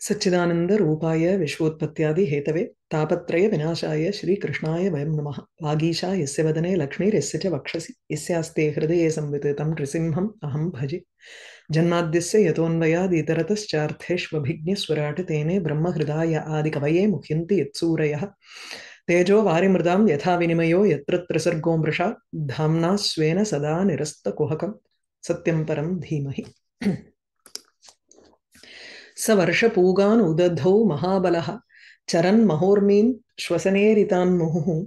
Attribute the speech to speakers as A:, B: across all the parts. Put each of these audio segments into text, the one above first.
A: सच्चिदानन्दरूपाय विश्वोत्पत्त्यादिहेतवे तापत्रयविनाशाय श्रीकृष्णाय वयं नमः। वागीशा यस्य वदने लक्ष्मीर्यस्य च वक्षसि, यस्यास्ते हृदये संविततं नृसिंहम् अहं भजे। जन्माद्यस्य यतोऽन्वयादितरतश्चार्थेष्वभिज्ञस्वराट् तेने ब्रह्महृदाय आदिकवये मुह्यन्ति यत्सूरयः। तेजो वारिमृदां यथा विनिमयो यत्र त्रिसर्गो मृषा, धाम्ना स्वेन सदा निरस्तकुहकं सत्यं परं धीमहि। स वर्षपूगान् उदधौ महाबलः। चरन् महोर्मीन् श्वसनेरितान् मुहुः।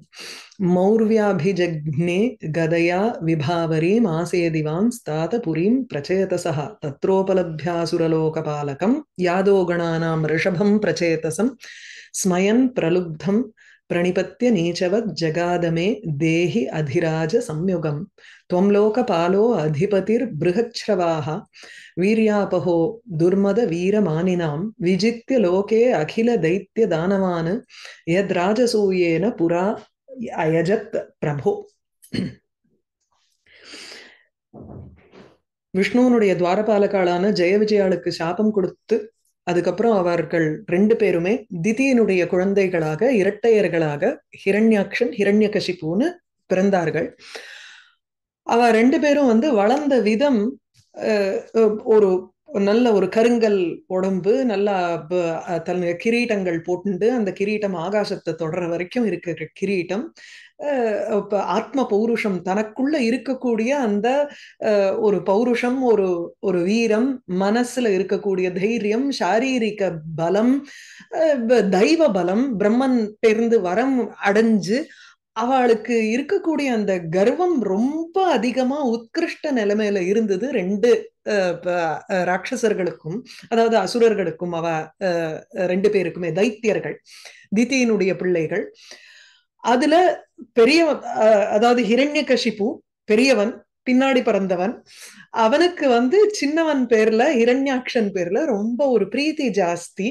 A: मौर्व्याभिजघ्ने गदया विभावरीमासेदिवांस्तात पुरीं प्रचेतसः। तत्रोपलभ्यासुरलोकपालकं यादोगणानां ऋषभं प्रचेतसं। स्मयन् प्रलुब्धं பிரணிபத்திய நீச்சவத் ஜகாதமே தேஹி அதிராஜ சம்யுகம் துவம்லோகபாலோ அதிபதிர் பிருகச்ரவாக வீரியாபகோ துர்மத வீரமானினாம் விஜித்திய லோகே அகில தைத்திய தானவான் யத் ராஜசூயேன புரா அயஜத் பிரபோ விஷ்ணுவனுடைய துவாரபாலக்காளான ஜெய விஜயாளுக்கு சாபம் கொடுத்து அதுக்கப்புறம் அவர்கள் ரெண்டு பேருமே திதியினுடைய குழந்தைகளாக இரட்டையர்களாக ஹிரண்யாக்ஷன் ஹிரண்யகசிப்புன்னு பிறந்தார்கள். அவ ரெண்டு பேரும் வந்து வளர்ந்த விதம் ஒரு நல்ல ஒரு கருங்கல் உடம்பு நல்லா தன் கிரீட்டங்கள் போட்டுண்டு அந்த கிரீட்டம் ஆகாசத்தை தொடர வரைக்கும் இருக்கிற கிரீட்டம் ஆத்ம பௌருஷம் தனக்குள்ள இருக்கக்கூடிய அந்த ஒரு பௌருஷம் ஒரு ஒரு வீரம் மனசுல இருக்கக்கூடிய தைரியம் சாரீரிக பலம் தெய்வ பலம் பிரம்மன் பேர்ந்து வரம் அடைஞ்சு அவளுக்கு இருக்கக்கூடிய அந்த கர்வம் ரொம்ப அதிகமா உத்கிருஷ்ட நிலைமையில இருந்தது ரெண்டு ராட்சசர்களுக்கும் அதாவது அசுரர்களுக்கும் அவ ரெண்டு பேருக்குமே தைத்தியர்கள் திதியினுடைய பிள்ளைகள். அதுல பெரிய அதாவது ஹிரண்ய கஷிப்பு பெரியவன் பின்னாடி பிறந்தவன் அவனுக்கு வந்து சின்னவன் பேர்ல ஹிரண்யாக்ஷன் பேர்ல ரொம்ப ஒரு பிரீத்தி ஜாஸ்தி.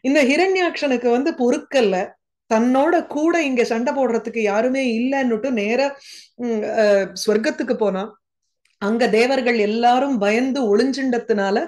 A: இந்த ஹிரண்யாக்ஷனுக்கு வந்து பொறுக்கல்ல. தன்னோட கூட இங்க சண்டை போடுறதுக்கு யாருமே இல்லைன்னுட்டு நேர ஸ்வர்க்கத்துக்கு போனான் அங்க தேவர்கள் எல்லாரும் பயந்து ஒளிஞ்சிண்டத்துனால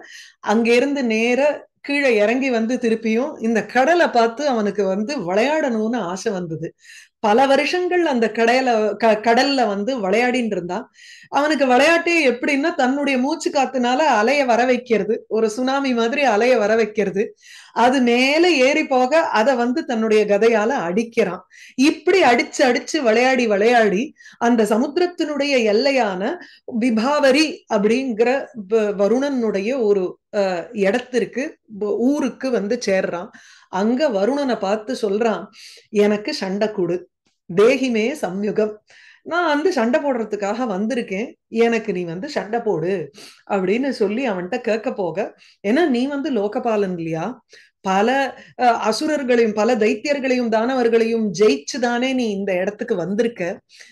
A: அங்க இருந்து நேர கீழே இறங்கி வந்து திருப்பியும் இந்த கடலை பார்த்து அவனுக்கு வந்து விளையாடணும்னு ஆசை வந்தது. பல வருஷங்கள் அந்த கடையில கடல்ல வந்து விளையாடின்னு இருந்தான். அவனுக்கு விளையாட்டே எப்படின்னா தன்னுடைய மூச்சு காத்துனால அலைய வர வைக்கிறது. ஒரு சுனாமி மாதிரி அலைய வர வைக்கிறது. அது மேல ஏறி போக அதை வந்து தன்னுடைய கதையால அடிக்கிறான். இப்படி அடிச்சு அடிச்சு விளையாடி விளையாடி அந்த சமுத்திரத்தினுடைய எல்லையான விபாவரி அப்படிங்கிற வருணனுடைய ஒரு இடத்திற்கு ஊருக்கு வந்து சேர்றான். அங்க வருணனை பார்த்து சொல்றான் எனக்கு சண்டை கொடு. தேகிமே சம்யுகம். நான் வந்து சண்டை போடுறதுக்காக வந்திருக்கேன். எனக்கு நீ வந்து சண்டை போடு. அப்படின்னு சொல்லி அவன்கிட்ட கேட்க போக ஏன்னா நீ வந்து லோகபாலன் இல்லையா? பல அசுரர்களையும் பல தைத்தியர்களையும் தானவர்களையும் ஜெயிச்சு தானே நீ இந்த இடத்துக்கு வந்திருக்க.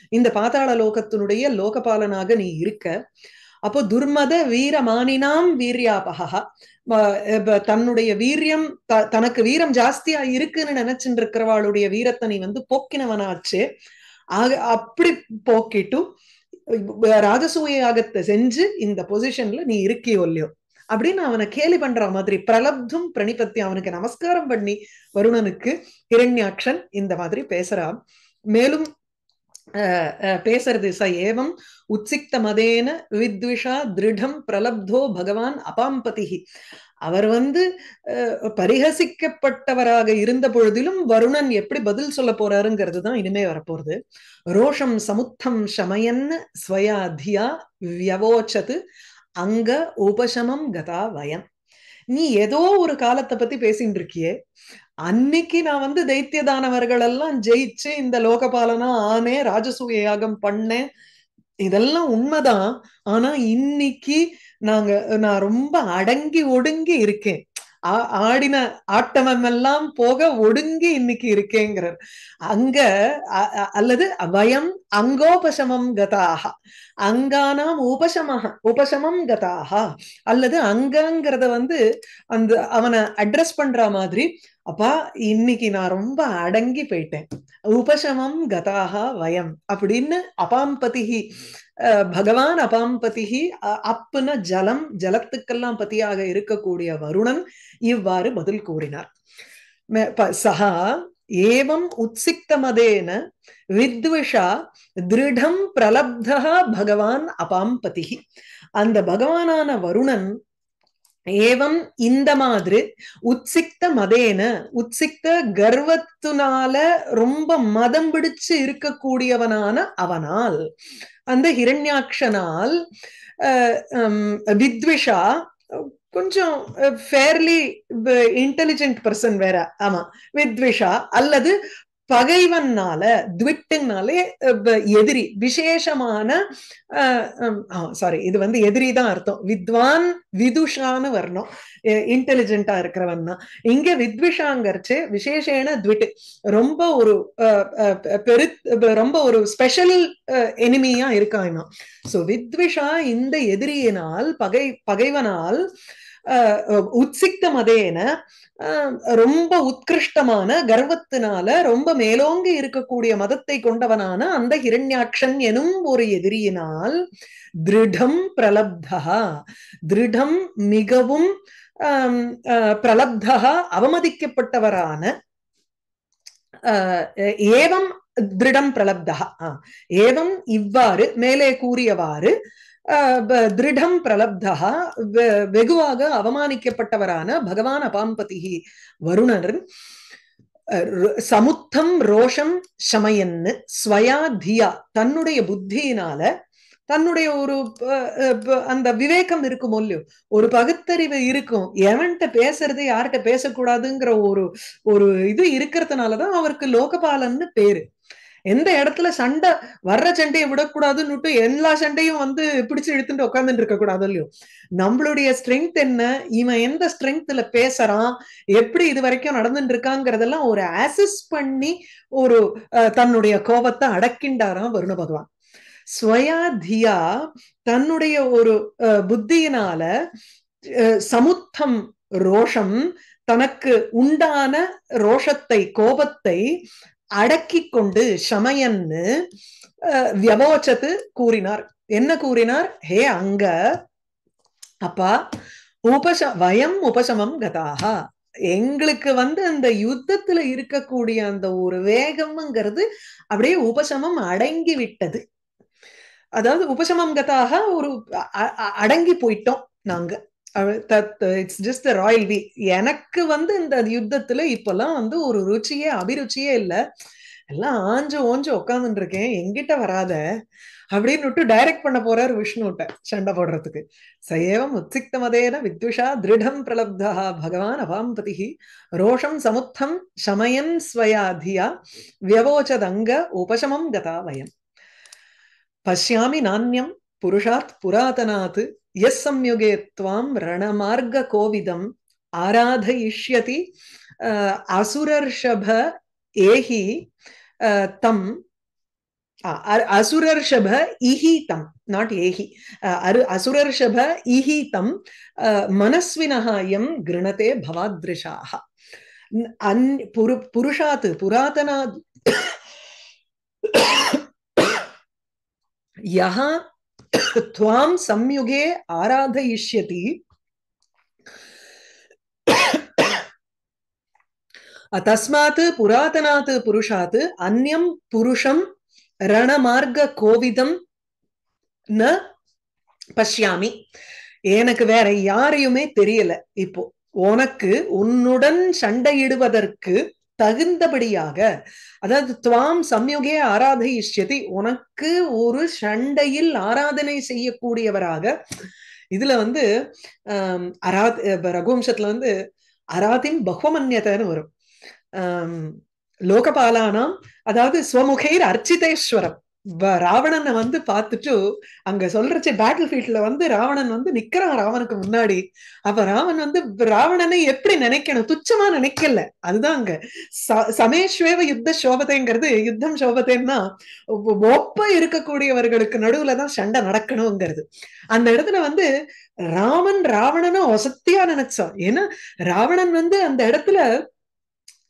A: இந்த பாதாள லோகத்தினுடைய லோகபாலனாக நீ இருக்க. அப்போ துர்மத வீரமானினாம் வீரியாபகா தன்னுடைய வீரியம் த தனக்கு வீரம் ஜாஸ்தியா இருக்குன்னு நினைச்சுட்டு இருக்கிறவாளுடைய வீரத்தை நீ வந்து போக்கினவனாச்சு. ஆக அப்படி போக்கிட்டு ராஜசூய யாகத்தை செஞ்சு இந்த பொசிஷன்ல நீ இருக்கியோ இல்லையோ? அப்படின்னு அவனை கேலி பண்ற மாதிரி பிரலப்தும் பிரணிபத்தி அவனுக்கு நமஸ்காரம் பண்ணி வருணனுக்கு ஹிரண்யாக்ஷன் இந்த மாதிரி பேசுறான் மேலும் பேசுறது ச ஏவம் உச்சிக்த மதேன வித்விஷா திருடம் பிரலப்தோ பகவான் அபாம்பதிஹி. அவர் வந்து பரிகசிக்கப்பட்டவராக இருந்த பொழுதிலும் வருணன் எப்படி பதில் சொல்ல போறாருங்கிறது தான் இனிமே வரப்போறது. ரோஷம் சமுத்தம் சமயன் ஸ்வயாதியா வியவோச்சது அங்க உபசமம் கதா வயம். நீ ஏதோ ஒரு காலத்தை பத்தி பேசிட்டு இருக்கியே அன்னைக்கு நான் வந்து தைத்தியதானவர்கள் எல்லாம் ஜெயிச்சு இந்த லோகபாலனா ஆனே ராஜசூய யாகம் பண்ணேன். இதெல்லாம் உண்மைதான். ஆனா இன்னைக்கு நாங்க நான் ரொம்ப அடங்கி ஒடுங்கி இருக்கேன். ஆடின ஆட்டமம் எல்லாம் போக ஒடுங்கி இன்னைக்கு இருக்கேங்கிறார். அங்க அல்லது வயம் அங்கோபசமம் கதாக அங்கானாம் உபசமக உபசமம் கதாக அல்லது அங்கங்கிறத வந்து அந்த அவனை அட்ரஸ் பண்ற மாதிரி அப்பா இன்னைக்கு நான் ரொம்ப அடங்கி போயிட்டேன். உபசமம் கதாகா வயம் அப்படின்னு அபாம்பதிகி பகவான் அபாம்பதிகி அப்புன ஜலம் ஜலத்துக்கெல்லாம் பதியாக இருக்கக்கூடிய வருணன் இவ்வாறு பதில் கூறினார். சகா ஏவம் உத்சிக்தமதேன வித்விஷா திருடம் பிரலப்தா பகவான் அபாம்பதிகி அந்த பகவானான வருணன் ஏவம் இந்த மாதிரி உத்சிக்த மதேன உத்சிக்த கர்வத்தினால ரொம்ப மதம் பிடிச்சு இருக்கக்கூடியவனான அவனால். அந்த ஹிரண்யாட்சனால் வித்விஷா கொஞ்சம் ஃபேர்லி இன்டெலிஜென்ட் பர்சன் வேற. ஆமா வித்விஷா அல்லது பகைவன்னால துவிட்டுனாலே எதிரி விசேஷமான சாரி இது வந்து எதிரி தான் அர்த்தம். வித்வான் விதுஷான்னு வரணும். இன்டெலிஜென்டா இருக்கிறவன் தான். இங்க வித்விஷாங்கரிச்சு விசேஷேன துவிட்டு ரொம்ப ஒரு பெரு ரொம்ப ஒரு ஸ்பெஷல் எனிமியா இருக்கான் சோ வித்விஷா இந்த எதிரியினால் பகை பகைவனால் உத்சிக்த மதேன ரொம்ப உத்கிருஷ்டமான கர்வத்தினால ரொம்ப மேலோங்கி இருக்கக்கூடிய மதத்தை கொண்டவனான அந்த ஹிரண்யாட்சன் எனும் ஒரு எதிரியினால் திருடம் பிரலப்தா. திருடம் மிகவும் பிரலப்தா அவமதிக்கப்பட்டவரான ஏவம் திருடம் பிரலப்தா. ஏவம் இவ்வாறு மேலே கூறியவாறு திருடம் பிரலப்தா வெகுவாக அவமானிக்கப்பட்டவரான பகவான் அபாம்பதி வருணர் சமுத்தம் ரோஷம் சமயன்னு ஸ்வயா தியா தன்னுடைய புத்தியினால தன்னுடைய ஒரு அந்த விவேகம் இருக்கும் இல்லையோ ஒரு பகுத்தறிவு இருக்கும். எவன்கிட்ட பேசுறது யார்கிட்ட பேசக்கூடாதுங்கிற ஒரு ஒரு இது இருக்கிறதுனாலதான் அவருக்கு லோகபாலன்னு பேரு. எந்த இடத்துல சண்டை வர்ற சண்டையை விடக்கூடாதுன்னுட்டு எல்லா சண்டையும் வந்து பிடிச்சு இழுத்துட்டு உட்காந்துட்டு இருக்க கூடாது இல்லையோ? நம்மளுடைய ஸ்ட்ரென்த் என்ன? இவன் எந்த ஸ்ட்ரென்த்ல பேசுறான்? எப்படி இது வரைக்கும் நடந்துட்டு இருக்காங்கிறதெல்லாம் ஒரு ஆசிஸ் பண்ணி ஒரு தன்னுடைய கோபத்தை அடக்கின்றாராம் வருண பகவான். ஸ்வயா தியா தன்னுடைய ஒரு புத்தியினால சமுத்தம் ரோஷம் தனக்கு உண்டான ரோஷத்தை கோபத்தை அடக்கி கொண்டு சமயன்னு வியமோச்சத்து கூறினார். என்ன கூறினார்? ஹே அங்க அப்பா உபச வயம் உபசமம் கதாகா எங்களுக்கு வந்து அந்த யுத்தத்துல இருக்கக்கூடிய அந்த ஒரு வேகம்ங்கிறது அப்படியே உபசமம் அடங்கி விட்டது. அதாவது உபசமம் கதாக ஒரு அடங்கி போயிட்டோம் நாங்க. இட்ஸ் ஜஸ்ட் ராயல் வி எனக்கு வந்து இந்த யுத்தத்துல இப்பெல்லாம் வந்து ஒரு ருச்சியே அபிருச்சியே இல்ல. எல்லாம் ஆஞ்சு ஓஞ்சு உட்காந்துட்டு இருக்கேன் எங்கிட்ட வராத. அப்படின்னு விட்டு டைரக்ட் பண்ண போறாரு விஷ்ணுட்ட சண்டை போடுறதுக்கு. சயேவம் உத்சிக்த மதேன வித்விஷா திருடம் பிரலப்தா. பகவான் அபாம்பதி ரோஷம் சமுத்தம் சமயன் ஸ்வயாதியா வியவோச்சதங்க உபசமம் கதா வயம் பசியாமி நானியம் புருஷாத் புராதனாத் எஸ் சம்யுகே துவாம் ரணமார்க கோவிதம் ஆராதயிஷ்யதி அசுரர்ஷப ஏஹி தம் அசுரர்ஷப இஹீதம் நாட் ஏஹி அரு அசுரர்ஷப இஹீதம் மனஸ்வினः எம் கிருணதே பவாத்ரிஷாக அன் புரு புருஷாத் புராதனாத் யः त्वां संयुगे आराधयिष्यति तस्मात् पुरातनात् पुरुषात् अन्यं पुरुषं ரணமார்க்க கோவிதம் ந பஷ்யாமி எனக்கு வேற யாரையுமே தெரியல இப்போ உனக்கு உன்னுடன் சண்டையிடுவதற்கு தகுந்தபடியாக அதாவது துவாம் சம்யுகே ஆராதயிஷ்யதி உனக்கு ஒரு சண்டையில் ஆராதனை செய்யக்கூடியவராக இதுல வந்து ஆஹ் அராத் ரகுவம்சத்துல வந்து அராதின் பகுவமன்யதன்னு வரும். ஆஹ் லோகபாலானாம் அதாவது ஸ்வமுகைர் அர்ச்சிதேஸ்வரம். ராவணனை வந்து பார்த்துட்டு அங்க சொல்றச்சு பேட்டில் ஃபீல்ட்ல வந்து ராவணன் வந்து நிக்கிறான் ராவனுக்கு முன்னாடி. அப்ப ராவன் வந்து ராவணனை எப்படி நினைக்கணும்? துச்சமா நினைக்கல. அதுதான் அங்க. சமேஸ்வேவ யுத்த சோபத்தைங்கிறது யுத்தம் சோபத்தைன்னா ஒப்ப இருக்கக்கூடியவர்களுக்கு நடுவுலதான் சண்டை நடக்கணுங்கிறது. அந்த இடத்துல வந்து ராமன் ராவணனை ஒசத்தியா நினைச்சான். ஏன்னா ராவணன் வந்து அந்த இடத்துல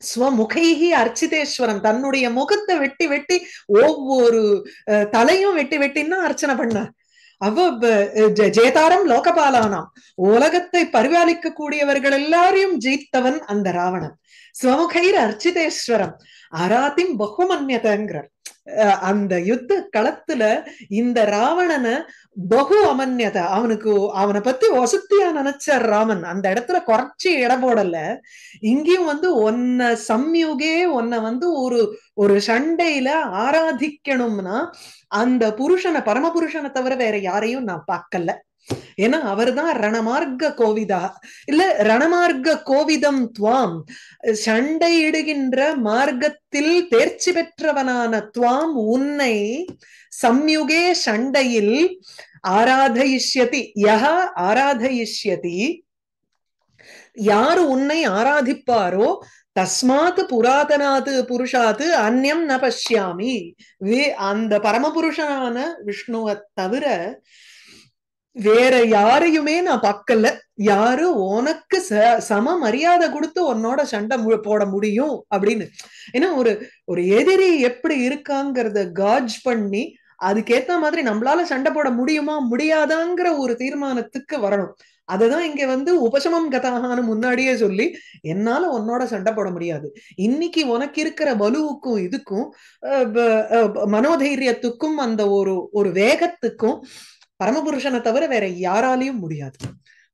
A: ஸ்வமுகைகி அர்ச்சிதேஸ்வரம். தன்னுடைய முகத்தை வெட்டி வெட்டி ஒவ்வொரு அஹ், தலையும் வெட்டி வெட்டின்னா அர்ச்சனை பண்ணார். அவ ஜேதாரம் லோகபாலானாம். உலகத்தை பரிபாலிக்க கூடியவர்கள் எல்லாரையும் ஜெயித்தவன் அந்த ராவணன். ஸ்வமுகைர் அர்ச்சிதேஸ்வரம். அராத்திம் பகுமன்யதங்கிறார். அந்த யுத்த களத்துல இந்த ராவணனை பகு அமன்யத அவனுக்கு அவனை பத்தி வசத்தியா நினைச்சார் ராமன். அந்த இடத்துல குறைச்சி இடம் போடல. இங்கேயும் வந்து ஒன்ன சம்யுகே ஒன்ன வந்து ஒரு ஒரு சண்டையில ஆராதிக்கணும்னா அந்த புருஷனை பரமபுருஷனை தவிர வேற யாரையும் நான் பார்க்கல. ஏன்னா அவர் தான் ரணமார்க்க கோவிதா. இல்ல ரணமார்க்க கோவிதம் துவாம். சண்டையிடுகின்ற மார்க்கத்தில் தேர்ச்சி பெற்றவனான துவாம் உன்னை சம்யுகே சண்டையில் ஆராதயிஷ்யதி. யஹா ஆராதயிஷ்யதி. யாரு உன்னை ஆராதிப்பாரோ தஸ்மாத் புராதனாது புருஷாது அந்யம் ந பஷ்யாமி. வே அந்த பரமபுருஷனான விஷ்ணுவை தவிர வேற யாரையுமே நான் பக்கல யாரு உனக்கு ச- சம மரியாதை கொடுத்து உன்னோட சண்டை போட முடியும் அப்படின்னு. ஏன்னா ஒரு ஒரு எதிரி எப்படி இருக்காங்கிறத காஜ் பண்ணி அதுக்கேத்த மாதிரி நம்மளால சண்டை போட முடியுமா முடியாதாங்கிற ஒரு தீர்மானத்துக்கு வரணும். அதுதான் இங்க வந்து உபசமம் கதாகான்னு முன்னாடியே சொல்லி என்னால உன்னோட சண்டை போட முடியாது. இன்னைக்கு உனக்கு இருக்கிற வலுவுக்கும் இதுக்கும் மனோதைரியத்துக்கும் அந்த ஒரு ஒரு வேகத்துக்கும் பரமபுருஷனை தவிர வேற யாராலையும் முடியாது.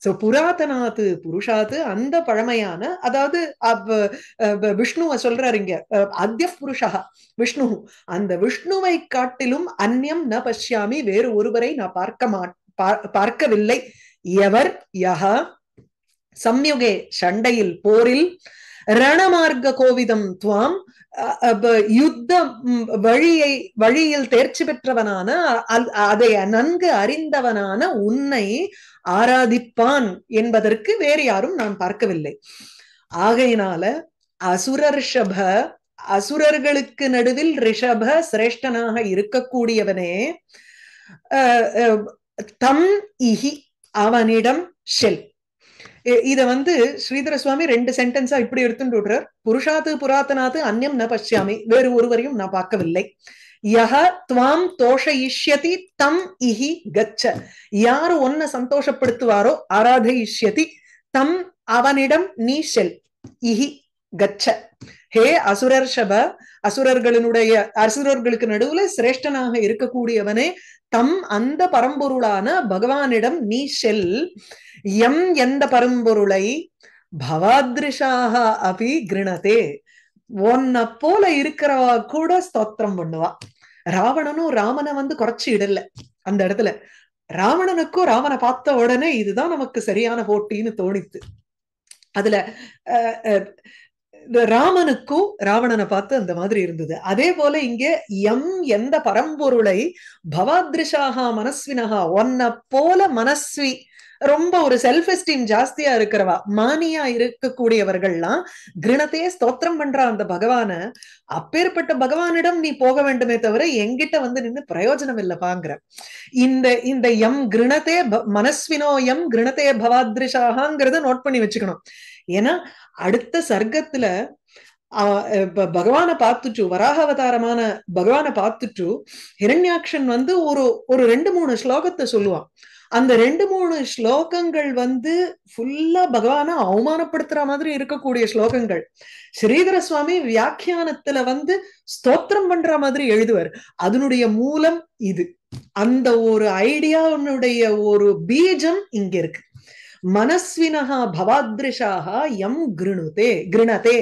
A: சோ புராதனாத்து புருஷாத்து அந்த பழமையான அதாவது விஷ்ணுவை சொல்றாரு இங்க அத்திய புருஷா விஷ்ணு. அந்த விஷ்ணுவை காட்டிலும் அந்நியம் ந பஷ்யாமி வேறு ஒருவரை நான் பார்க்க மா பார்க்கவில்லை. எவர் யஹா? சம்யுகே சண்டையில் போரில் ரணமார்க்க கோவிதம் துவாம் யுத்த வழியை வழியில் தேர்ச்சி பெற்றவனான அதை நன்கு அறிந்தவனான உன்னை ஆராதிப்பான் என்பதற்கு வேறு யாரும் நான் பார்க்கவில்லை. ஆகையினால அசுரர்ஷப அசுரர்களுக்கு நடுவில் ரிஷப சிரேஷ்டனாக இருக்கக்கூடியவனே அஹ், அஹ், தம் இஹி அவனிடம் ஷெல் இத வந்து ஸ்ரீதர சுவாமி ரெண்டு சென்டென்ஸா இப்படி எடுத்துட்டு விடுறார். புருஷாத்து புராத்தனாத்து அந்யம் ந பஷ்யாமி. வேறு ஒருவரையும் நான் பார்க்கவில்லை. யஹ துவாம் தோஷயிஷ்யதி தம் இஹி கச்ச. யாரு ஒன்ன சந்தோஷப்படுத்துவாரோ ஆராதயிஷ்யதி தம் அவனிடம் நீ செல். இஹி கச்ச. ஹே அசுரர்ஷப அசுரர்களினுடைய அசுரர்களுக்கு நடுவுல சிரேஷ்டனாக இருக்கக்கூடியவனே தம் அந்த பரம்பொருளான பகவானிடம் நீ செல். எம் எந்த பரம்பொருளை? பவாத்ரிஷாக அபி கிருணதே. உன்னை போல இருக்கிறவா கூட ஸ்தோத்திரம் பண்ணுவா. ராவணனும் ராமனை வந்து குறைச்சு இடல. அந்த இடத்துல. ராவணனுக்கும் ராமனை பார்த்த உடனே இதுதான் நமக்கு சரியான போட்டின்னு தோணித்து. அதுல அஹ், அஹ், ராமனுக்கும் ராவணனை பார்த்து அந்த மாதிரி இருந்தது. அதே போல இங்க எம் எந்த பரம்பொருளை பவாத்ரிஷாகா மனஸ்வினகா ஒன்ன போல மனஸ்வி ரொம்ப ஒரு செல்ஃப் எஸ்டீம் ஜாஸ்தியா இருக்கிறவா மானியா இருக்கக்கூடியவர்கள்லாம் கிருணத்தையே ஸ்தோத்திரம் பண்ற அந்த பகவான. அப்பேற்பட்ட பகவானிடம் நீ போக வேண்டுமே தவிர எங்கிட்ட வந்து நின்னு பிரயோஜனம் இல்லப்பாங்கிற. இந்த இந்த எம் கிருணத்தே ப- மனஸ்வினோ எம் கிருணத்தே பவாத்ரிஷாகாங்கிறத நோட் பண்ணி வச்சுக்கணும். ஏன்னா அடுத்த சர்க்கத்துல ஆஹ் இப்ப பகவானை பார்த்துட்டு வராக அவதாரமான பகவானை பார்த்துட்டு ஹிரண்யாக்ஷன் வந்து ஒரு ஒரு ரெண்டு மூணு ஸ்லோகத்தை சொல்லுவான். அந்த ரெண்டு மூணு ஸ்லோகங்கள் வந்து ஃபுல்லா பகவானை அவமானப்படுத்துற மாதிரி இருக்கக்கூடிய ஸ்லோகங்கள். ஸ்ரீதர சுவாமி வியாக்கியானத்துல வந்து ஸ்தோத்திரம் பண்ற மாதிரி எழுதுவார். அதனுடைய மூலம் இது. அந்த ஒரு ஐடியாவுடைய ஒரு பீஜம் இங்க இருக்கு. மனஸ்வினஹா பவாத்ரிஷாக எம் கிருணுதே கிருணதே.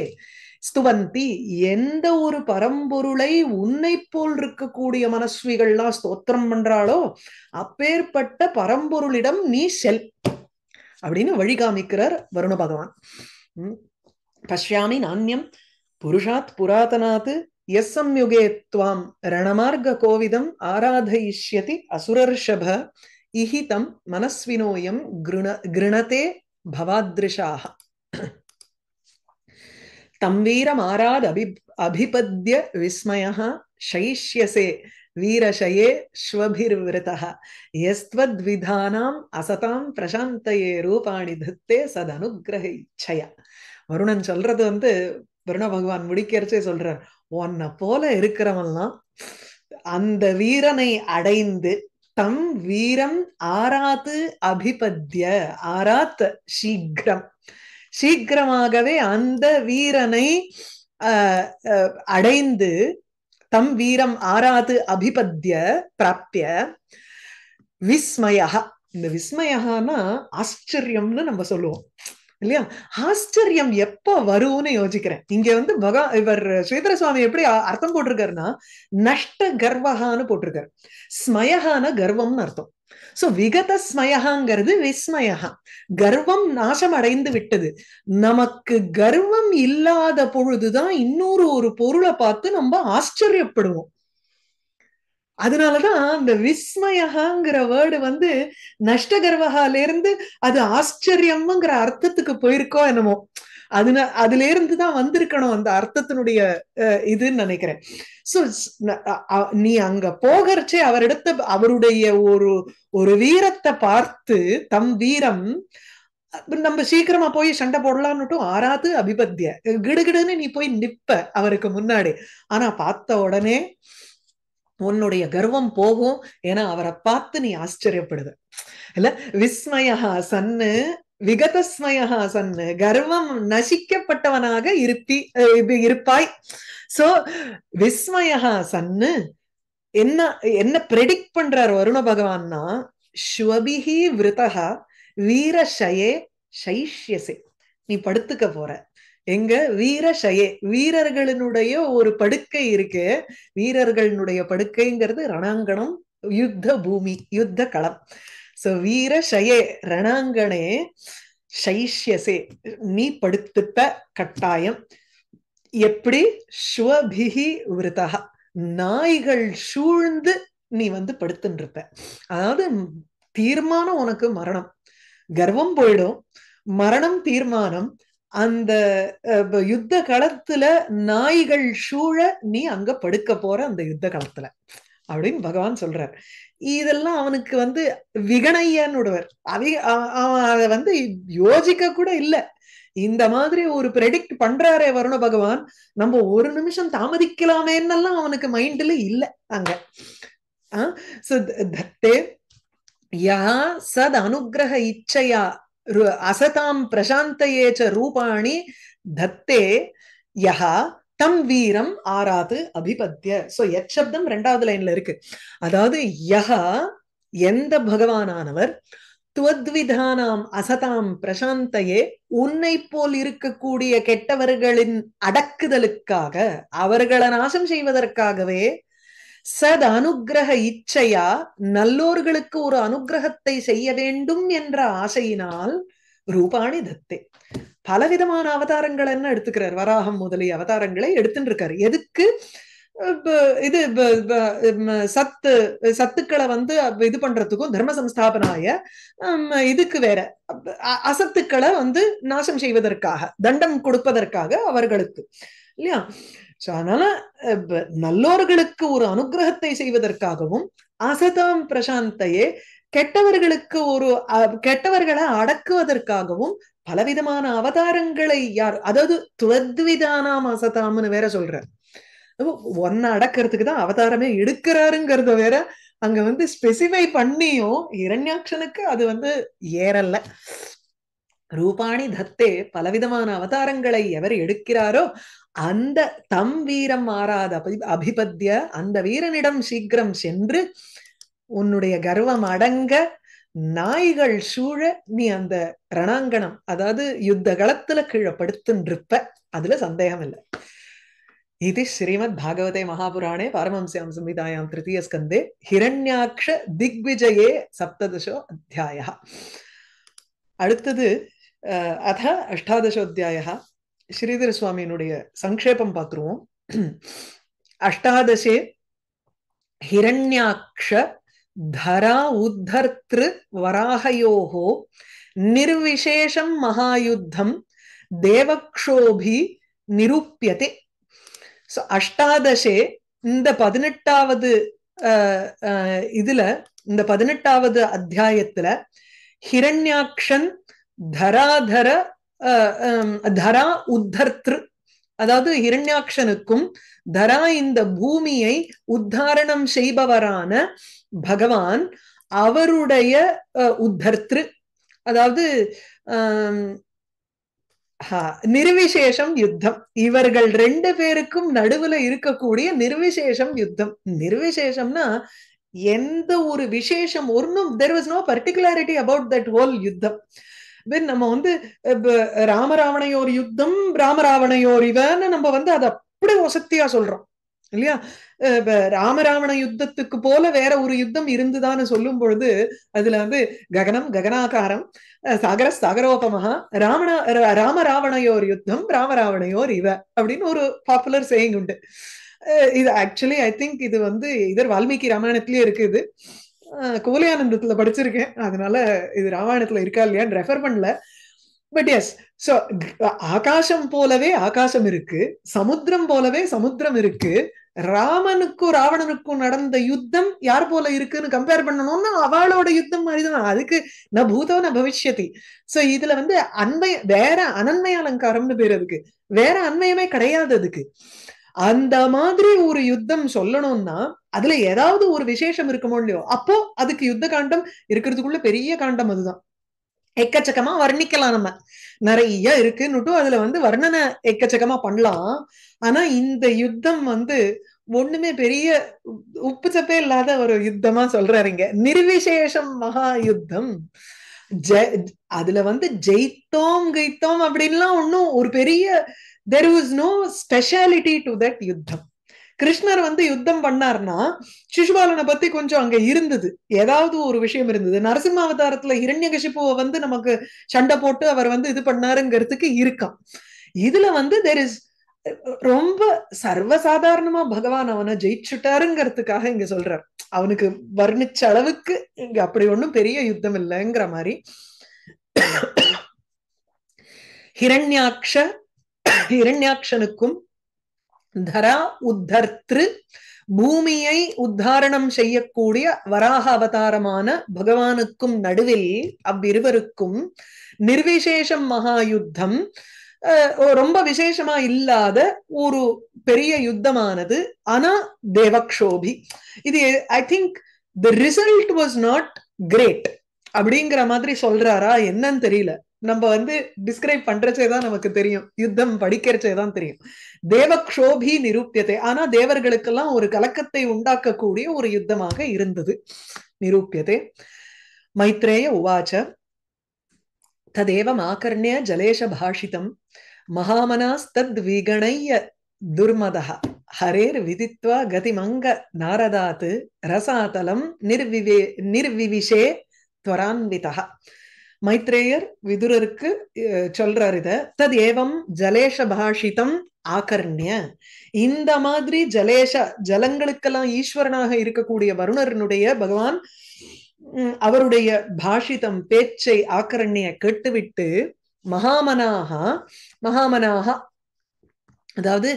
A: ஸ்துவந்தி எந்த ஒரு பரம்பொருளை உன்னை போல் இருக்கக்கூடிய மனஸ்விகள்லாம் ஸ்தோத்திரம் பண்றாளோ அப்பேற்பட்ட பரம்பொருளிடம் நீ செல் அப்படின்னு வழி காமிக்கிறார் வருண பகவான். உம் பஷ்யாமி நானியம் புருஷாத் புராதனாத் எஸ் சம்யுகே துவாம் ரணமார்க கோவிதம் ஆராதயிஷ்யதி அசுரர்ஷப. இஹிதம் மனஸ்வினோயம் கிருண கிருணத்தே பவாத்ருஷாக தம் வீரமாராத் அபி அபிபத்ய விஸ்மயா சைஷ்யசே வீரஷயே ஸ்வபிர்விருதः யஸ்த்வத்விதானாம் அசதாம் பிரசாந்தையே ரூபாணி தத்தே சதனுகிரக இச்சயா வருணன் சொல்றது வந்து வருண பகவான் முடிக்கிறச்சே சொல்றார் உன்னை போல இருக்கிறவன்லாம் அந்த வீரனை அடைந்து தம் வீரம் ஆராத்து அபிபத்திய ஆராத் சீக்கிரம் சீக்கிரமாகவே அந்த வீரனை அடைந்து தம் வீரம் ஆராது அபிபத்திய பிராப்திய விஸ்மயா இந்த விஸ்மயகானா ஆச்சரியம்னு நம்ம சொல்லுவோம். இல்லையா? ஆச்சரியம் எப்ப வரும்னு யோசிக்கிறேன். இங்க வந்து பகா இவர் ஸ்ரீதர சுவாமி எப்படி அர்த்தம் போட்டிருக்காருன்னா நஷ்ட கர்வகான்னு போட்டிருக்காரு. ஸ்மயகான கர்வம்னு அர்த்தம். சோ விகத ஸ்மயகாங்கிறது விஸ்மயகா. கர்வம் நாசம் அடைந்து விட்டது. நமக்கு கர்வம் இல்லாத பொழுதுதான் இன்னொரு ஒரு பொருளை பார்த்து நம்ம ஆச்சரியப்படுவோம். அதனாலதான் அந்த விஸ்மயகாங்கிற வேர்டு வந்து நஷ்டகர்வகால இருந்து அது ஆச்சரியம்ங்கிற அர்த்தத்துக்கு போயிருக்கோ என்னமோ. அதுன அதுல இருந்து தான் வந்திருக்கணும் அந்த அர்த்தத்தினுடைய இதுன்னு நினைக்கிறேன். சோ நீ அங்க போகிறச்சே அவரிடத்த அவருடைய ஒரு ஒரு வீரத்தை பார்த்து தம் வீரம் நம்ம சீக்கிரமா போய் சண்டை போடலான்னுட்டும் ஆறாது அபிபத்திய. கிடுகிடுன்னு நீ போய் நிப்ப அவருக்கு முன்னாடி. ஆனா பார்த்த உடனே உன்னுடைய கர்வம் போகும் ஏன்னா அவரை பார்த்து நீ ஆச்சரியப்படுத. இல்ல? விஸ்மயா சன்னு விகதஸ்மயா சன்னு கர்வம் நசிக்கப்பட்டவனாக இருப்பி இருப்பாய். சோ விஸ்மயா சன்னு என்ன என்ன ப்ரெடிக்ட் பண்றார் வருண பகவான்னா ஸ்வபிஹி விருதா வீரஷயே சைஷ்யசே. நீ படுத்துக்க போற. எங்க? வீரஷயே வீரர்களினுடைய ஒரு படுக்கை இருக்கு. வீரர்களினுடைய படுக்கைங்கிறது ரணாங்கணம் யுத்த பூமி யுத்த களம். சோ வீரஷயே ரணாங்கணே சைஷ்யசே நீ படுத்துப்ப கட்டாயம். எப்படி? ஸ்வபிகி விருதா நாய்கள் சூழ்ந்து நீ வந்து படுத்துன்னு இருப்ப அதாவது தீர்மானம் உனக்கு மரணம். கர்வம் போயிடும். மரணம் தீர்மானம். அந்த யுத்த களத்துல நாய்கள் சூழ நீ அங்க படுக்க போற அந்த யுத்த களத்துல. அப்படின்னு பகவான் சொல்றார். இதெல்லாம் அவனுக்கு வந்து விகணையன்னுடுவர் அவி அவன் அதை வந்து யோசிக்க கூட இல்ல. இந்த மாதிரி ஒரு ப்ரெடிக்ட் பண்றாரே வருண பகவான். நம்ம ஒரு நிமிஷம் தாமதிக்கலாமேன்னெல்லாம் அவனுக்கு மைண்ட்ல இல்ல அங்க. தத்தே யா சத் அனுகிரக இச்சையா அசதாம் பிரசாந்தையே ச ரூபாணி தத்தே யஹா தம் வீரம் ஆராது அபிபத்திய சோ எச்சப்தம் ரெண்டாவது லைன்ல இருக்கு. அதாவது யஹா எந்த பகவானானவர் துவத்விதானாம் அசதாம் பிரசாந்தையே உன்னை போல் இருக்கக்கூடிய கெட்டவர்களின் அடக்குதலுக்காக அவர்களை நாசம் செய்வதற்காகவே சத் அனுகிரக இச்சையா நல்லோர்களுக்கு ஒரு அனுகிரகத்தை செய்ய வேண்டும் என்ற ஆசையினால் ரூபாணி தத்தே. பலவிதமான அவதாரங்கள் என்ன எடுத்துக்கிறார்? வராகம் முதலிய அவதாரங்களை எடுத்துட்டு இருக்காரு எதுக்கு இது சத்து சத்துக்களை வந்து இது பண்றதுக்கும் தர்ம சம்ஸ்தாபனாய இதுக்கு வேற. அசத்துக்களை வந்து நாசம் செய்வதற்காக தண்டம் கொடுப்பதற்காக அவர்களுக்கு. இல்லையா? சோ அதனால நல்லோர்களுக்கு ஒரு அனுகிரகத்தை செய்வதற்காகவும் அசதாம் பிரசாந்தையே கெட்டவர்களுக்கு ஒரு கெட்டவர்களை அடக்குவதற்காகவும் பலவிதமான அவதாரங்களை யார் அதாவது துவத்விதானாம் அசதாம்னு வேற சொல்ற. ஒன்ன அடக்கிறதுக்கு தான் அவதாரமே எடுக்கிறாருங்கிறத வேற அங்க வந்து ஸ்பெசிஃபை பண்ணியும் இரண்யாட்சனுக்கு அது வந்து ஏறல்ல. ரூபாணி தத்தே பலவிதமான அவதாரங்களை எவர் எடுக்கிறாரோ அந்த தம் வீரம் மாறாத அபிபத்திய அந்த வீரனிடம் சீக்கிரம் சென்று உன்னுடைய கர்வம் அடங்க நாய்கள் சூழ நீ அந்த ரணாங்கணம் அதாவது யுத்த களத்துல கீழே படுத்துன்றிருப்ப அதுல சந்தேகம் இல்லை. இது ஸ்ரீமத் பாகவதே மகாபுராணே பரமம்சியாம் சம்ஹிதாயாம் திருத்தீய ஸ்கந்தே ஹிரண்யாட்ச திக்விஜயே சப்ததசோ அத்தியாய அடுத்தது அத அஷ்டாதசோத்தியாய ஸ்ரீதர சுவாமியினுடைய சங்கேபம் பார்த்துருவோம். அஷ்டாதசே ஹிரண்யாக்ஷ தரா உத்தர்த்திரு வராகயோகோ நிர்விசேஷம் மகாயுத்தம் தேவக்ஷோபி நிரூபியதே. ஸோ அஷ்டாதசே இந்த பதினெட்டாவது இதுல இந்த பதினெட்டாவது அத்தியாயத்துல ஹிரண்யாக்ஷன் தராதர தரா உத்தர்த்திரு அதாவது இரண்யாட்சனுக்கும் தரா இந்த பூமியை உத்தாரணம் செய்பவரான பகவான் அவருடைய உத்தர்த்திரு அதாவது நிர்விசேஷம் யுத்தம். இவர்கள் ரெண்டு பேருக்கும் நடுவுல இருக்கக்கூடிய நிர்விசேஷம் யுத்தம். நிர்விசேஷம்னா எந்த ஒரு விசேஷம் ஒன்றும் there was no particularity about that whole யுத்தம். நம்ம வந்து ராமராவணையோர் யுத்தம் ராமராவணையோர் இவன்னு நம்ம வந்து அதை அப்படி வசத்தியா சொல்றோம். இல்லையா? ராமராவண யுத்தத்துக்கு போல வேற ஒரு யுத்தம் இருந்துதான்னு சொல்லும் பொழுது அதுல வந்து ககனம் ககனாகாரம் சாகர சாகரோபமகா ராமணா ராமராவணையோர் யுத்தம் ராமராவணையோர் இவ அப்படின்னு ஒரு பாப்புலர் சேயிங் உண்டு. இது ஆக்சுவலி ஐ திங்க் இது வந்து இதர் வால்மீகி ராமாயணத்திலயே இருக்குது. கோலியானந்தத்துல படிச்சிருக்கேன். அதனால இது ராமாயணத்துல இருக்கா இல்லையான்னு ரெஃபர் பண்ணல. பட் எஸ் சோ ஆகாசம் போலவே ஆகாசம் இருக்கு. சமுத்திரம் போலவே சமுத்திரம் இருக்கு. ராமனுக்கும் ராவணனுக்கும் நடந்த யுத்தம் யார் போல இருக்குன்னு கம்பேர் பண்ணணும்னா அவளோட யுத்தம் மாதிரிதான். அதுக்கு நான் பூதோ ந பவிஷ்யதி. சோ இதுல வந்து அன்மை வேற அனன்மை அலங்காரம்னு பேர் அதுக்கு. வேற அன்மையமே கிடையாது அதுக்கு. அந்த மாதிரி ஒரு யுத்தம் சொல்லணும்னா அதுல ஏதாவது ஒரு விசேஷம் இருக்குமோ இல்லையோ அப்போ அதுக்கு யுத்த காண்டம் இருக்கிறதுக்குள்ள பெரிய காண்டம் அதுதான். எக்கச்சக்கமா வர்ணிக்கலாம் நம்ம. நிறைய இருக்குன்னுட்டும் அதுல வந்து வர்ணனை எக்கச்சக்கமா பண்ணலாம். ஆனா இந்த யுத்தம் வந்து ஒண்ணுமே பெரிய உப்பு சப்பே இல்லாத ஒரு யுத்தமா சொல்றாருங்க நிர்விசேஷம் மகா யுத்தம். அதுல வந்து ஜெயித்தோம் கைத்தோம் அப்படின்லாம் ஒன்னும் ஒரு பெரிய there was no speciality to that யுத்தம். கிருஷ்ணர் வந்து யுத்தம் பண்ணார்னா சிசுபாலனை பத்தி கொஞ்சம் அங்க இருந்தது. ஏதாவது ஒரு விஷயம் இருந்தது. நரசிம்ம அவதாரத்துல இரண்யகசிப்புவை வந்து நமக்கு சண்டை போட்டு அவர் வந்து இது பண்ணாருங்கிறதுக்கு இருக்கான் இதுல வந்து தெர் இஸ் ரொம்ப சர்வசாதாரணமா பகவான் அவனை ஜெயிச்சுட்டாருங்கிறதுக்காக இங்க சொல்றார். அவனுக்கு வர்ணிச்ச அளவுக்கு இங்க அப்படி ஒண்ணும் பெரிய யுத்தம் இல்லைங்கிற மாதிரி. ஹிரண்யாக்ஷ இரண்யாட்சனுக்கும் தரா உத்தர்த்திரு பூமியை உத்தாரணம் செய்யக்கூடிய வராக அவதாரமான பகவானுக்கும் நடுவில் அவ்விருவருக்கும் நிர்விசேஷம் மகாயுத்தம் ரொம்ப விசேஷமா இல்லாத ஒரு பெரிய யுத்தமானது ஆனா தேவக்ஷோபி. இது I think the result was not great அப்படிங்கிற மாதிரி சொல்றாரா என்னன்னு தெரியல. நம்ம வந்து டிஸ்கிரைப் பண்றச்சே தான் நமக்கு தெரியும். யுத்தம் படிக்கிறச்சே தான் தெரியும். தேவக்ஷோபி நிரூபியத்தை. ஆனா தேவர்களுக்கெல்லாம் ஒரு கலக்கத்தை உண்டாக்கக்கூடிய ஒரு யுத்தமாக இருந்தது. நிரூபியத்தை. மைத்ரேய உவாச்ச. ததேவம் ஆகர்ணிய ஜலேஷ பாஷிதம். மகாமனாஸ்தத் விகணைய துர்மதா ஹரேர் விதித்வா கதிமங்க நாரதாத் ரசாதலம் நிர்விவே நிர்விவிஷே துவரான்விதா மைத்ரேயர் விதுரருக்கு சொல்றார் இத. தத் ஏவம் ஜலேஷ பாஷிதம் ஆகர்ணிய. இந்த மாதிரி ஜலேஷ ஜலங்களுக்கெல்லாம் ஈஸ்வரனாக இருக்கக்கூடிய வருணரனுடைய பகவான் அவருடைய பாஷிதம் பேச்சை ஆக்கரண்ய கேட்டுவிட்டு மகாமனாக மகாமனாக அதாவது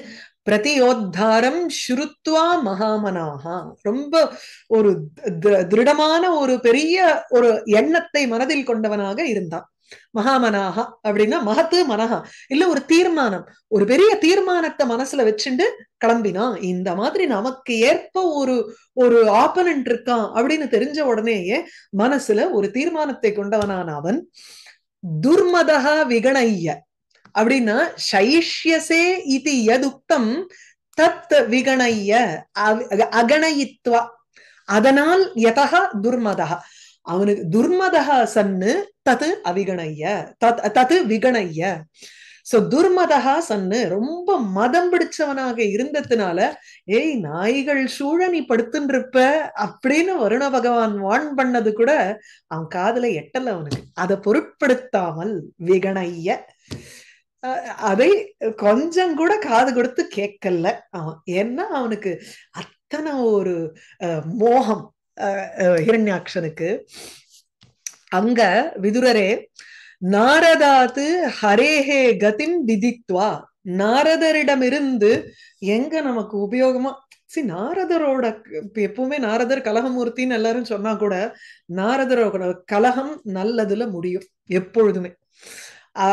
A: பிரதியோத்தாரம் ஸ்ருத்வா மகாமனாக ரொம்ப ஒரு திருடமான ஒரு பெரிய ஒரு எண்ணத்தை மனதில் கொண்டவனாக இருந்தான். மகாமனாக அப்படின்னா மகத்து மனஹா. இல்ல ஒரு தீர்மானம். ஒரு பெரிய தீர்மானத்தை மனசுல வச்சுட்டு கிளம்பினான். இந்த மாதிரி நமக்கு ஏற்ப ஒரு ஒரு ஆப்பனண்ட் இருக்கான் அப்படின்னு தெரிஞ்ச உடனேயே மனசுல ஒரு தீர்மானத்தை கொண்டவனான அவன் துர்மதகா விகணைய. அப்படின்னா சைஷ்யசே இது எதுக்தம் தத் விகணைய அகணயித்வா. அதனால் யதா துர்மதா அவனுக்கு துர்மதா சன்னு தத்து அவிகணைய தத்து விகணைய. சோ துர்மதகா சன்னு ரொம்ப மதம் பிடிச்சவனாக இருந்ததுனால ஏய் நாய்கள் சூழ நீ படுத்துன்னு இருப்ப அப்படின்னு வருண பகவான் வான் பண்ணது கூட அவன் காதுல எட்டல அவனுக்கு. அதை பொருட்படுத்தாமல் விகணைய. அதை கொஞ்சம் கூட காது கொடுத்து கேட்கல. அவன் ஏன்னா அவனுக்கு அத்தனை ஒரு மோகம் ஹிரண்யாட்சனுக்கு அங்க விதுரரே நாரதாத்து ஹரேஹே கதின் விதித்வா. நாரதரிடமிருந்து எங்க நமக்கு உபயோகமா? சி நாரதரோட எப்பவுமே நாரதர் கலகமூர்த்தின்னு எல்லாரும் சொன்னா கூட நாரதரோட கலகம் நல்லதுல முடியும் எப்பொழுதுமே.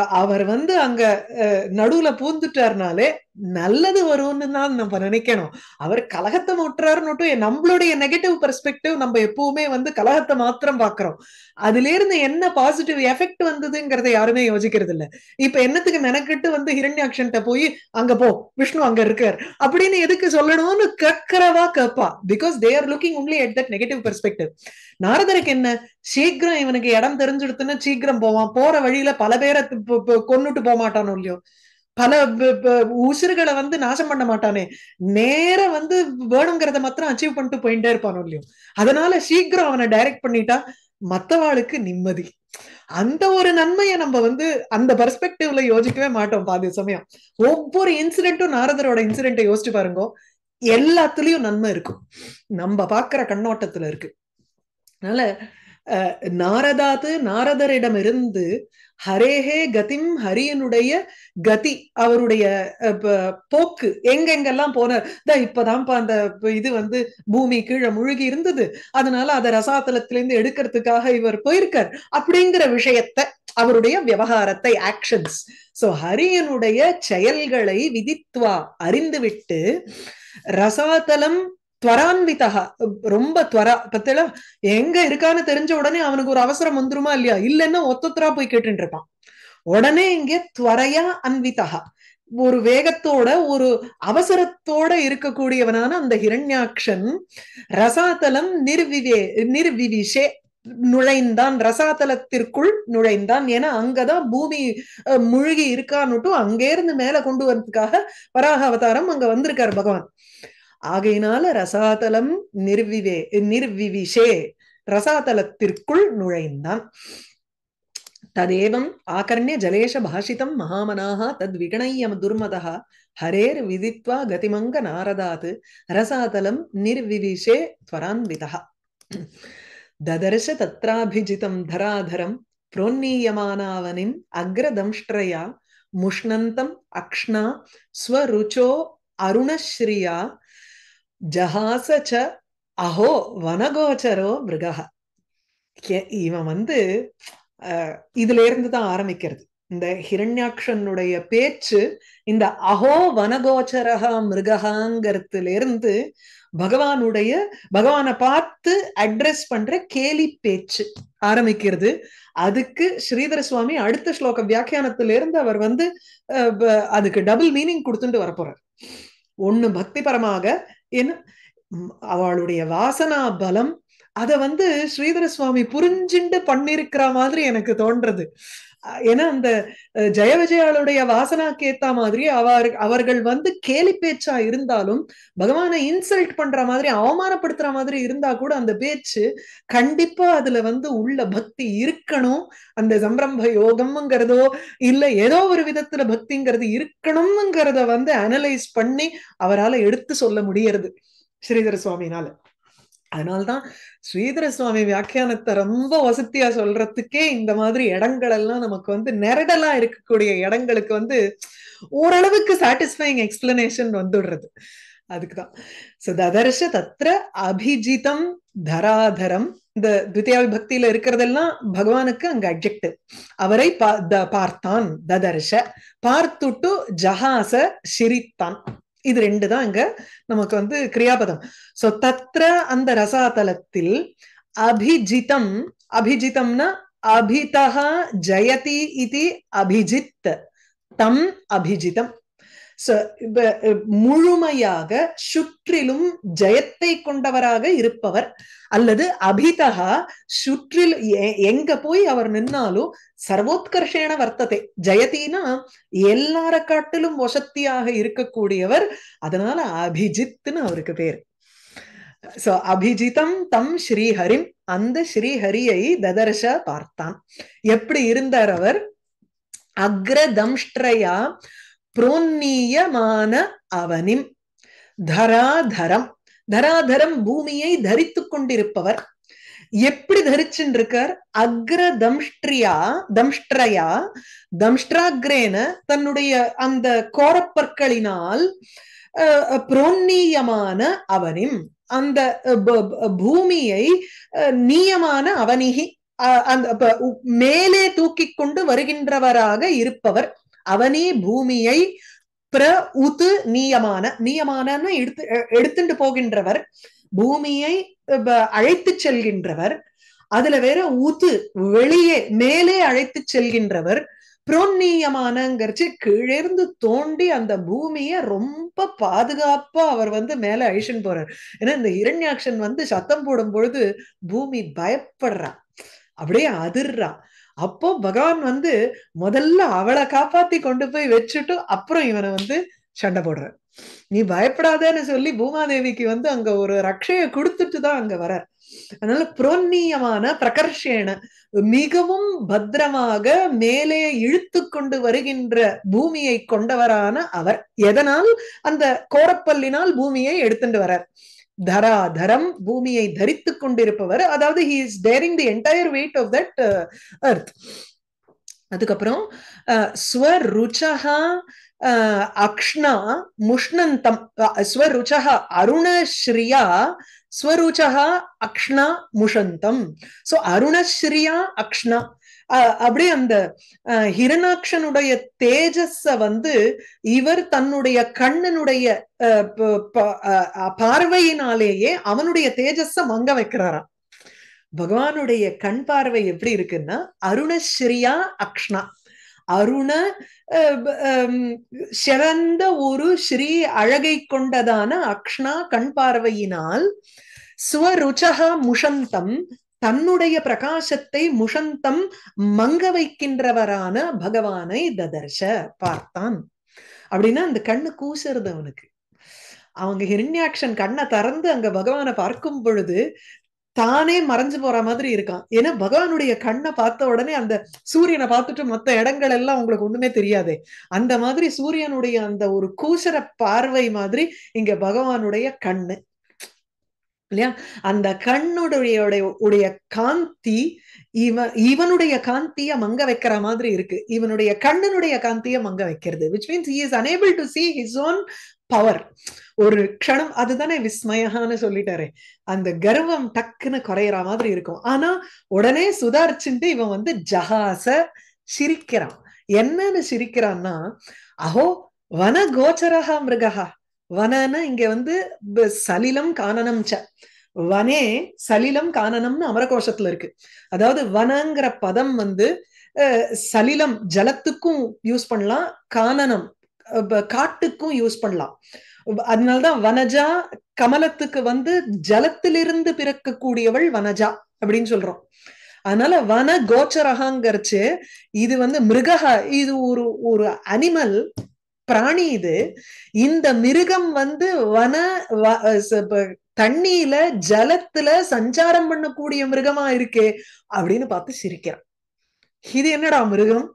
A: அவர் வந்து அங்க நடுவுல பூந்துட்டார்னாலே நல்லது வரும்னு தான் நம்ம நினைக்கணும். அவர் கலகத்தை முட்டுறாருன்னு நம்மளுடைய நெகட்டிவ் பெர்ஸ்பெக்டிவ் நம்ம எப்பவுமே வந்து கலகத்தை மாத்திரம் பாக்குறோம். அதுல இருந்து என்ன பாசிட்டிவ் எஃபெக்ட் வந்ததுங்கிறத யாருமே யோசிக்கிறது இல்ல. இப்ப என்னத்துக்கு மெனக்கிட்டு வந்து ஹிரண்யாக்ஷன்ட்ட போய் அங்க போ விஷ்ணு அங்க இருக்கார் அப்படின்னு எதுக்கு சொல்லணும்னு கக்கரவா கேப்பா. Because they are looking only at that negative perspective நாரதருக்கு என்ன? சீக்கிரம் இவனுக்கு இடம் தெரிஞ்சுடுத்துன்னா சீக்கிரம் போவான். போற வழியில பல பேரை கொண்டுட்டு போக மாட்டானோ இல்லையோ? பல உசுறுகளை வந்து நாசம் பண்ண மாட்டானே. நேர வந்து வேணுங்கிறத மாத்திரம் அச்சீவ் பண்ணிட்டு போயிட்டே இருப்பானோ இல்லையோ. அதனால சீக்கிரம் அவனை டைரக்ட் பண்ணிட்டா மத்தவாளுக்கு நிம்மதி. அந்த ஒரு நன்மையை நம்ம வந்து அந்த பெர்ஸ்பெக்டிவ்ல யோசிக்கவே மாட்டோம் பாதி சமயம். ஒவ்வொரு இன்சிடென்ட்டும் நாரதரோட இன்சிடென்ட்டை யோசிச்சு பாருங்க. எல்லாத்துலயும் நன்மை இருக்கும். நம்ம பாக்குற கண்ணோட்டத்துல இருக்கு. அதனால நாரதாத்து நாரதரிடமிருந்து ஹரேஹே கதிம் ஹரியனுடைய கதி அவருடைய போக்கு எங்கெங்கெல்லாம் போனார். இப்பதான்ப்பா அந்த இது வந்து பூமி கீழே முழுகி இருந்தது. அதனால அதை ரசாத்தலத்திலிருந்து எடுக்கிறதுக்காக இவர் போயிருக்கார். அப்படிங்கிற விஷயத்த அவருடைய விவகாரத்தை ஆக்ஷன்ஸ் சோ ஹரியனுடைய செயல்களை விதித்வா அறிந்துவிட்டு ரசாதலம் துவரான்விதா ரொம்ப துவரா பத்தில எங்க இருக்கான்னு தெரிஞ்ச உடனே அவனுக்கு ஒரு அவசரம் வந்துருமா இல்லையா? இல்லைன்னா ஒத்தொத்தரா போய் கேட்டு இருப்பான் உடனே இங்கே துவரையா அன்விதா ஒரு வேகத்தோட ஒரு அவசரத்தோட இருக்கக்கூடியவனான அந்த ஹிரண்யாக்ஷன் ரசாதலம் நிர்விவே நிர்விவிஷே நுழைந்தான். ரசாதலத்திற்குள் நுழைந்தான். ஏன்னா அங்கதான் பூமி முழுகி இருக்கான்னுட்டும் அங்கே இருந்து மேல கொண்டு வரதுக்காக வராக அவதாரம் அங்க வந்திருக்காரு பகவான். ஆகையினால ரசாதலம் நிர்விவே நிர்விவிஷே ரசாதலத்திற்குள் நுழைந்தான். ததேவம் ஆகர்ணிய ஜலேஷ பாஷிதம் மகாமனாக தத் விகணையம் துர்மதா ஹரேர் விதித்வா கதிமங்க நாரதாத் ரசாதலம் நிர்விவிஷே துவரான்விதா ததர்ஷ தத்ராபிஜிதம் தராதரம் புரோன்னீயமானாவனின் அக்ரதம்ஷ்ட்ரயா முஷ்ணந்தம் அக்ஷ்ணா ஸ்வருச்சோ அருணஸ்ரீயா ஜஹாச ச அஹோ வனகோச்சரோ மிருகா இவன் வந்து இதுல இருந்து தான் ஆரம்பிக்கிறது. இந்த ஹிரண்யாக்ஷனுடைய பேச்சு இந்த அஹோ வனகோச்சரகா மிருகாங்கிறதுல இருந்து பகவானுடைய பகவானை பார்த்து அட்ரஸ் பண்ற கேலி பேச்சு ஆரம்பிக்கிறது. அதுக்கு ஸ்ரீதர சுவாமி அடுத்த ஸ்லோக வியாக்கியானத்துல இருந்து அவர் வந்து அதுக்கு டபுள் மீனிங் கொடுத்துட்டு வரப்போறார். ஒண்ணு பக்தி ஏன்னா அவளுடைய வாசனா பலம் அத வந்து ஸ்ரீதர சுவாமி புரிஞ்சுண்டு பண்ணிருக்கிற மாதிரி எனக்கு தோன்றது. ஏன்னா அந்த ஜெய விஜயாளுடைய வாசனாக்கு ஏத்த மாதிரி அவர் அவர்கள் வந்து கேலி பேச்சா இருந்தாலும் பகவானை இன்சல்ட் பண்ற மாதிரி அவமானப்படுத்துற மாதிரி இருந்தா கூட அந்த பேச்சு கண்டிப்பா அதுல வந்து உள்ள பக்தி இருக்கணும். அந்த சம்பிரம்ப யோகம்ங்கிறதோ இல்ல ஏதோ ஒரு விதத்துல பக்திங்கிறது இருக்கணும்ங்கிறத வந்து அனலைஸ் பண்ணி அவரால் எடுத்து சொல்ல முடியறது ஸ்ரீதர சுவாமினால. அதனால்தான் ஸ்ரீதர சுவாமி வியாக்கியானத்தை ரொம்ப வசதியா சொல்றதுக்கே இந்த மாதிரி இடங்கள் எல்லாம் நமக்கு வந்து நெரடலா இருக்கக்கூடிய இடங்களுக்கு வந்து ஓரளவுக்கு சாட்டிஸ்ஃபைங் எக்ஸ்பிளனேஷன் வந்துடுறது. அதுக்குதான். சோ ததர்ஷ தத்ர அபிஜிதம் தராதரம். இந்த துத்தியா விபக்தியில இருக்கிறதெல்லாம் பகவானுக்கு அங்க அப்ஜெக்டிவ் அவரை பார்த்தான் ததர்ஷ. பார்த்துட்டு ஜஹாச சிரித்தான். இது ரெண்டு தான் இங்க நமக்கு வந்து கிரியாபதம். சோ தத்ர அந்த ரசாதலத்தில் அபிஜிதம் அபிஜிதம்னா அபிதா ஜயதி இது அபிஜித் தம் அபிஜிதம். முழுமையாக சுற்றிலும் ஜெயத்தை கொண்டவராக இருப்பவர் அல்லது அபிதகா சுற்றில் எங்க போய் அவர் நின்னாலும் சர்வோத்கர்ஷேன வர்த்தத்தை ஜெயத்தினா எல்லார காட்டிலும் வசத்தியாக இருக்கக்கூடியவர் அதனால அபிஜித்னு அவருக்கு பேர். சோ அபிஜிதம் தம் ஸ்ரீஹரிம் அந்த ஸ்ரீஹரியை ததர்ஷ பார்த்தான். எப்படி இருந்தார் அவர்? அக்ரதம்ஷ்ட்ரயா புரோன்னியமான அவனிம் தராதரம். தராதரம் பூமியை தரித்து கொண்டிருப்பவர். எப்படி தரிச்சுட்டு இருக்கார் அக்ர தம்ஷ்ட்ரியா தம்ஷ்ட்ரயா தம்ஷ்ட்ராக்ரேன தன்னுடைய அந்த கோரப்பற்களினால் புரோன்னியமான அவனிம் அந்த பூமியை நீயமான அவனிகி அந்த மேலே தூக்கி கொண்டு வருகின்றவராக இருப்பவர். அவனே பூமியை பிர உத்து நீயமான நீயமானன்னு எடுத்து எடுத்துட்டு போகின்றவர் பூமியை அழைத்து செல்கின்றவர் அதுல வேற ஊத்து வெளியே மேலே அழைத்து செல்கின்றவர் புரோன்னீயமானங்கிறச்சு கீழிருந்து தோண்டி அந்த பூமிய ரொம்ப பாதுகாப்பா அவர் வந்து மேல அழிச்சுன்னு போறார். ஏன்னா இந்த இரண்யாக்ஷன் வந்து சத்தம் போடும் பொழுது பூமி பயப்படுறான் அப்படியே அதிர்றான் அப்போ பகவான் வந்து முதல்ல அவளை காப்பாத்தி கொண்டு போய் வச்சுட்டு அப்புறம் இவனை வந்து சண்டை போடுற நீ பயப்படாதன்னு சொல்லி பூமாதேவிக்கு வந்து அங்க ஒரு ரக்ஷைய கொடுத்துட்டு தான் அங்க வர அதனால புரோன்னியமான பிரகர்ஷேன மிகவும் பத்திரமாக மேலே இழுத்து கொண்டு வருகின்ற பூமியை கொண்டவரான அவர். எதனால்? அந்த கோரப்பல்லினால் பூமியை எடுத்துட்டு வரார். தராதரம் பூமியை தரித்து கொண்டிருப்பவர். அதாவது he is bearing the entire weight of that earth அதுக்கப்புறம் uh, ஸ்வருச்சகா uh, அக்ஷ்ணா முஷ்ணந்தம் ஸ்வருச்சகா அருணஸ்ரீயா ஸ்வருச்சகா அக்ஷ்ணா முஷந்தம். சோ அருணஸ்ரீயா அக்ஷ்ணா. அப்படியே அந்த ஹிரணாட்சனுடைய தேஜஸ வந்து இவர் தன்னுடைய கண்ணனுடைய பார்வையினாலேயே அவனுடைய தேஜஸ மங்க வைக்கிறாராம். பகவானுடைய கண் பார்வை எப்படி இருக்குன்னா அருணஸ்ரீயா அக்ஷ்ணா. அருண சிறந்த ஒரு ஸ்ரீ அழகை கொண்டதான அக்ஷ்ணா கண் பார்வையினால் ஸ்வருச்சகா முஷந்தம் தன்னுடைய பிரகாசத்தை முஷந்தம் மங்க வைக்கின்றவரான பகவானை ததர்ஷ பார்த்தான். அப்படின்னா அந்த கண்ணு கூசுறது அவனுக்கு. அவங்க ஹிரண்யாக்ஷன் கண்ணை திறந்து அங்க பகவானை பார்க்கும் பொழுது தானே மறைஞ்சு போற மாதிரி இருக்கான். ஏன்னா பகவானுடைய கண்ணை பார்த்த உடனே அந்த சூரியனை பார்த்துட்டு மத்த இடங்கள் எல்லாம் உங்களுக்கு ஒண்ணுமே தெரியாதே. அந்த மாதிரி சூரியனுடைய அந்த ஒரு கூசர பார்வை மாதிரி இங்க பகவானுடைய கண்ணு. இல்லையா? அந்த கண்ணுடைய உடைய காந்தி இவன் இவனுடைய காந்திய மங்க வைக்கிற மாதிரி இருக்கு. இவனுடைய கண்ணனுடைய காந்திய மங்க வைக்கிறது which means he is unable to see his own power ஒரு க்ஷணம் அதுதானே விஸ்மயகான்னு சொல்லிட்டாரு. அந்த கர்வம் டக்குன்னு குறையிற மாதிரி இருக்கும். ஆனா உடனே சுதாரிச்சுட்டு இவன் வந்து ஜஹாச சிரிக்கிறான். என்னன்னு சிரிக்கிறான்னா அஹோ வன கோச்சரகா மிருகா வனன்னு இங்க வந்து சலிலம் கானனம் ச. வனே சலிலம் கானனம்னு அமரகோஷத்துல இருக்கு. அதாவது வனங்கிற பதம் வந்து சலிலம் ஜலத்துக்கும் யூஸ் பண்ணலாம் கானனம் காட்டுக்கும் யூஸ் பண்ணலாம். அதனால்தான் வனஜா கமலத்துக்கு வந்து ஜலத்திலிருந்து பிறக்கக்கூடியவள் வனஜா அப்படின்னு சொல்றோம். அதனால வன கோச்சரகாங்கிறச்சு இது வந்து மிருகா இது ஒரு ஒரு அனிமல் பிராணி இது. இந்த மிருகம் வந்து வன தண்ணியில ஜலத்துல சஞ்சாரம் பண்ணக்கூடிய மிருகமா இருக்கே அப்படின்னு பார்த்து சிரிக்கிறான். இது என்னடா மிருகம்?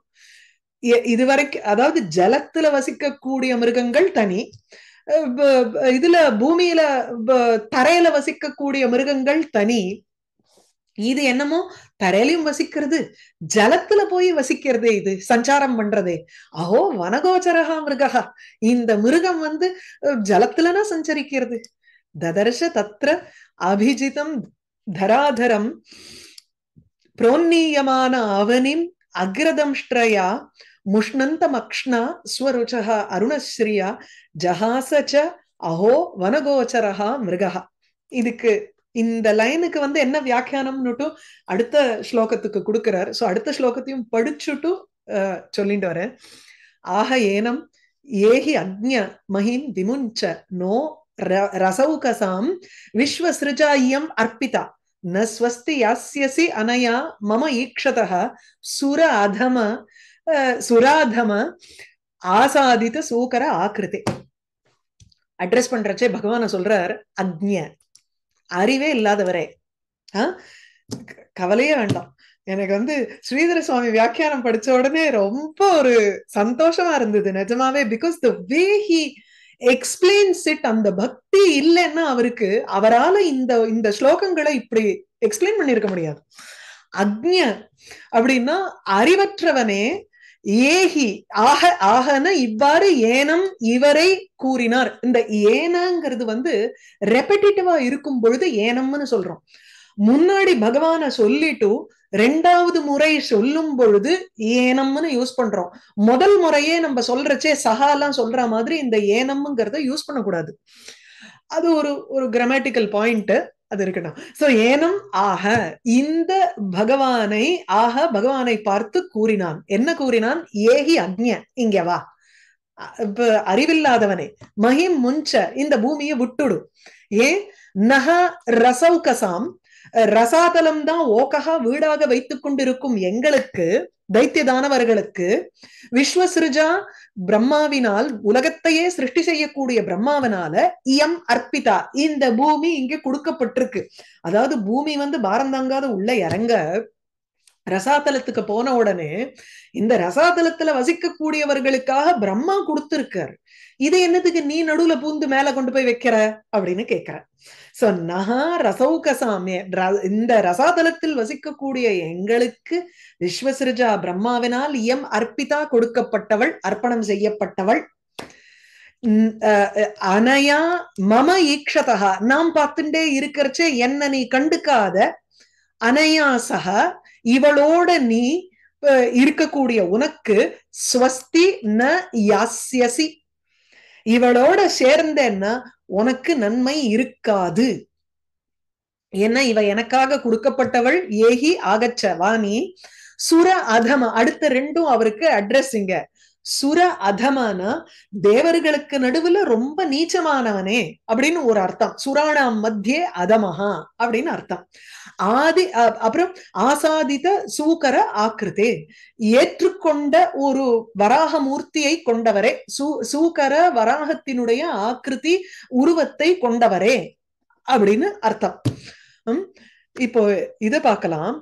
A: இது வரைக்கும் அதாவது ஜலத்துல வசிக்கக்கூடிய மிருகங்கள் தனி. இதுல பூமியில தரையில வசிக்கக்கூடிய மிருகங்கள் தனி. இது என்னமோ தரையிலையும் வசிக்கிறது ஜலத்துல போய் வசிக்கிறதே இது சஞ்சாரம் பண்றதே. அஹோ வனகோச்சரகா மிருகா இந்த மிருகம் வந்து ஜலத்துலனா சஞ்சரிக்கிறது. ததர்ஷ தத்ர அபிஜிதம் தராதரம் புரோன்னீயமான அவனிம் அக்ரதம்ஷ்டயா முஷ்ணந்தமக்ஷ்ணா ஸ்வருச்சா அருணஸ்ரீயா ஜஹாசச்ச அஹோ வனகோச்சரஹா மிருகா இதுக்கு இந்த லைனுக்கு வந்து என்ன வியாக்கியானம்னுட்டும் அடுத்த ஸ்லோகத்துக்கு கொடுக்கிறார். சோ அடுத்த ஸ்லோகத்தையும் படிச்சுட்டும் சொல்லிட்டு வரேன். ஆக ஏனம் ஏஹி அக்ஞ மஹிம் விமுஞ்ச நோ ரசௌகசாம் விஸ்வசிருஜாயம் அர்ப்பிதா. ந ஸ்வஸ்தி யாஸ்யசி அனயா மம ஈக்ஷதா சுர அதம சுராதம ஆசாதித்த சூக்கர ஆக்கிருதி அட்ரஸ் பண்றச்சே பகவான சொல்றார் அக்ஞ. அறிவே இல்லாதவரே. கவலையே வேண்டாம். எனக்கு வந்து ஸ்ரீதர சுவாமி வியாக்கியானம் படிச்ச உடனே ரொம்ப ஒரு சந்தோஷமா இருந்தது நிஜமாவே. Because the way he explains it அந்த பக்தி இல்லைன்னா அவருக்கு அவரால இந்த இந்த ஸ்லோகங்களை இப்படி எக்ஸ்பிளைன் பண்ணிருக்க முடியாது. அக்ஞ அப்படின்னா அறிவற்றவனே ஏகி ஆக ஆகன இவ்வாறு ஏனம் இவரை கூறினார். இந்த ஏனங்கிறது வந்து ரெப்படிட்டிவா இருக்கும் பொழுது ஏனம்னு சொல்றோம். முன்னாடி பகவான சொல்லிட்டு ரெண்டாவது முறை சொல்லும் பொழுது ஏனம்னு யூஸ் பண்றோம். முதல் முறையே நம்ம சொல்றச்சே சகாலாம் சொல்ற மாதிரி இந்த ஏனம்ங்கிறத யூஸ் பண்ணக்கூடாது. அது ஒரு ஒரு கிராமட்டிக்கல் பாயிண்ட் அது இருக்கட்டும். சோ ஏனும் ஆக இந்த பகவானை ஆக பகவானை பார்த்து கூறினான். என்ன கூறினான்? ஏகி அக்ஞ இங்க வா. இப்ப அறிவில்லாதவனே மகிம் முஞ்ச இந்த பூமியை விட்டுடு. ஏ நக ரசௌகசாம் ரசாதலம் தான் ஓகா வீடாக வைத்துக் கொண்டிருக்கும் எங்களுக்கு தைத்தியதானவர்களுக்கு விஸ்வசிருஜா பிரம்மாவினால் உலகத்தையே சிருஷ்டி செய்யக்கூடிய பிரம்மாவனால இயம் அர்ப்பிதா. இந்த பூமி இங்க கொடுக்கப்பட்டிருக்கு. அதாவது பூமி வந்து பாரந்தாங்காத உள்ள இறங்க ரசாதலத்துக்கு போன உடனே இந்த ரசாதலத்துல வசிக்கக்கூடியவர்களுக்காக பிரம்மா கொடுத்திருக்காரு. இது என்னதுக்கு நீ நடுவுல பூந்து மேல கொண்டு போய் வைக்கிற? அப்படின்னு கேக்குற சோ நகா ரசௌகசாமிய இந்த ரசாதலத்தில் வசிக்கக்கூடிய எங்களுக்கு விஸ்வசிருஜா பிரம்மாவினால் இயம் அர்ப்பிதா கொடுக்கப்பட்டவள் அர்ப்பணம் செய்யப்பட்டவள். அனையா மம ஈக்ஷதா நாம் பார்த்துட்டே இருக்கிறச்சே என்ன நீ கண்டுக்காத? அனயாசக இவளோட நீ இருக்கக்கூடிய உனக்கு ஸ்வஸ்தி ந யாஸ்யசி. இவளோட சேர்ந்தேன்னா உனக்கு நன்மை இருக்காது. ஏன்னா இவ எனக்காக கொடுக்கப்பட்டவள் ஏகி ஆகச்ச. வாணி சுர அதம அடுத்த ரெண்டும் அவருக்கு அட்ரஸ் இங்க. சுர அதமான தேவர்களுக்கு நடுவுல ரொம்ப நீச்சமானவனே அப்படின்னு ஒரு அர்த்தம். சுராணாம் மத்தியே அதமஹா அப்படின்னு அர்த்தம். ஆதி அப்புறம் ஆசாதித சூக்கர ஆக்கிருதே ஏற்றுக்கொண்ட ஒரு வராக மூர்த்தியை கொண்டவரே. சூ சூக்கர வராகத்தினுடைய ஆக்கிருதி உருவத்தை கொண்டவரே அப்படின்னு அர்த்தம். இப்போ இதை பார்க்கலாம்.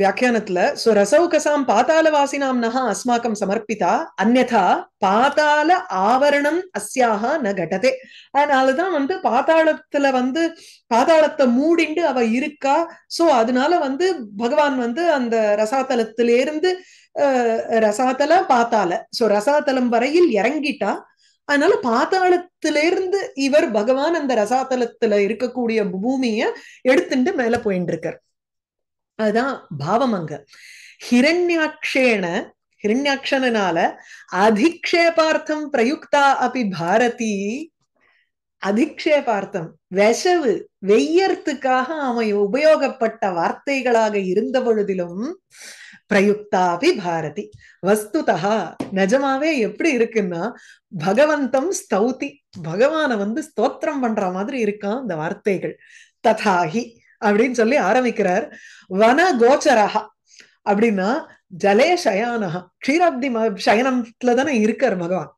A: வியாக்கியானத்துல சோ ரசௌகசாம் பாதாளவாசினாம் நகா அஸ்மாக்கம் சமர்ப்பிதா அந்நா பாதாள ஆவரணம் அஸ்யாக ந கட்டதே. அதனாலதான் வந்து பாதாளத்துல வந்து பாதாளத்தை மூடிண்டு அவ இருக்கா. சோ அதனால வந்து பகவான் வந்து அந்த ரசாத்தலத்திலிருந்து ரசாதல பாத்தால சோ ரசாதலம் வரையில் இறங்கிட்டா. அதனால பாத்தாளத்திலிருந்து இவர் பகவான் அந்த ரசாத்தலத்துல இருக்கக்கூடிய பூமிய எடுத்துட்டு மேல போயிட்டு இருக்கார் அதுதான் பாவம் அங்க. ஹிரண்யாட்சேன ஹிரண்யாட்சனால அதிக்ஷேபார்த்தம் பிரயுக்தா அப்படி பாரதி. அதிக்ஷேபார்த்தம் வெசவு வெய்யறதுக்காக அவன் உபயோகப்பட்ட வார்த்தைகளாக இருந்த பொழுதிலும் பிரயுக்தாபி பாரதி. வஸ்துதா நிஜமாவே எப்படி இருக்குன்னா பகவந்தம் ஸ்தௌதி. பகவான வந்து ஸ்தோத்திரம் பண்ற மாதிரி இருக்கான் இந்த வார்த்தைகள். ததாகி அப்படின்னு சொல்லி ஆரம்பிக்கிறார். வன கோச்சரஹா அப்படின்னா ஜலே சயானஹா க்ஷீராப்தி சயனத்துல தானே இருக்கார் பகவான்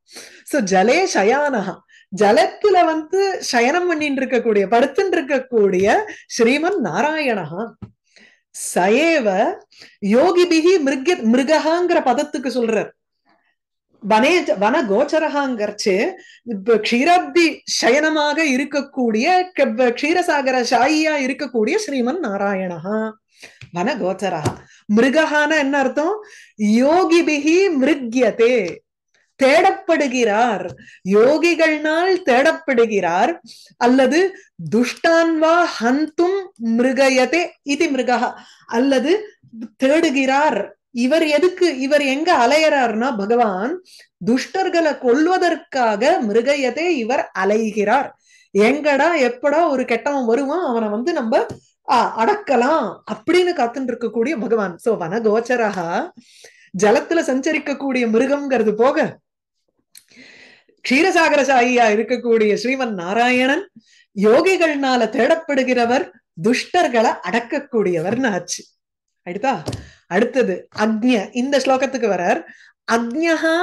A: சோ ஜலே சயானகா ஜலத்துல வந்து சயனம் பண்ணிட்டு இருக்கக்கூடிய படுத்துட்டு இருக்கக்கூடிய ஸ்ரீமன் நாராயணஹா. சயேவ யோகிபிகி மிருக மிருகஹாங்கிற பதத்துக்கு சொல்றார். வனே வன கோச்சரகாங்கிறச்சு க்ஷீராப்தி சயனமாக இருக்கக்கூடிய க்ஷீரசாகர சாயியா இருக்கக்கூடிய ஸ்ரீமன் நாராயணஹா. வன கோச்சரா மிருகஹான என்ன அர்த்தம்? யோகிபிகி மிருக்யதே. தேடப்படுகிறார். யோகிகள்னால் தேடப்படுகிறார். அல்லது துஷ்டான்வா ஹந்தும் மிருகயதே. இது மிருகா அல்லது தேடுகிறார். இவர் எதுக்கு இவர் எங்க அலையறார்னா பகவான் துஷ்டர்களை கொல்வதற்காக மிருகயத்தை இவர் அலைகிறார். எங்கடா எப்படா ஒரு கெட்டவன் வருவான் அவனை வந்து நம்ம அடக்கலாம் அப்படின்னு காத்துட்டு இருக்கக்கூடிய பகவான். சோ வனகோச்சரகா ஜலத்துல சஞ்சரிக்கக்கூடிய மிருகம்ங்கிறது போக க்ஷீரசாகரசாயியா இருக்கக்கூடிய ஸ்ரீமன் நாராயணன் யோகிகள்னால தேடப்படுகிறவர் துஷ்டர்களை அடக்கக்கூடியவர்னு ஆச்சு. அடுத்தா அடுத்தது அக்ஞ. இந்த ஸ்லோகத்துக்கு வரார். அக்ஞா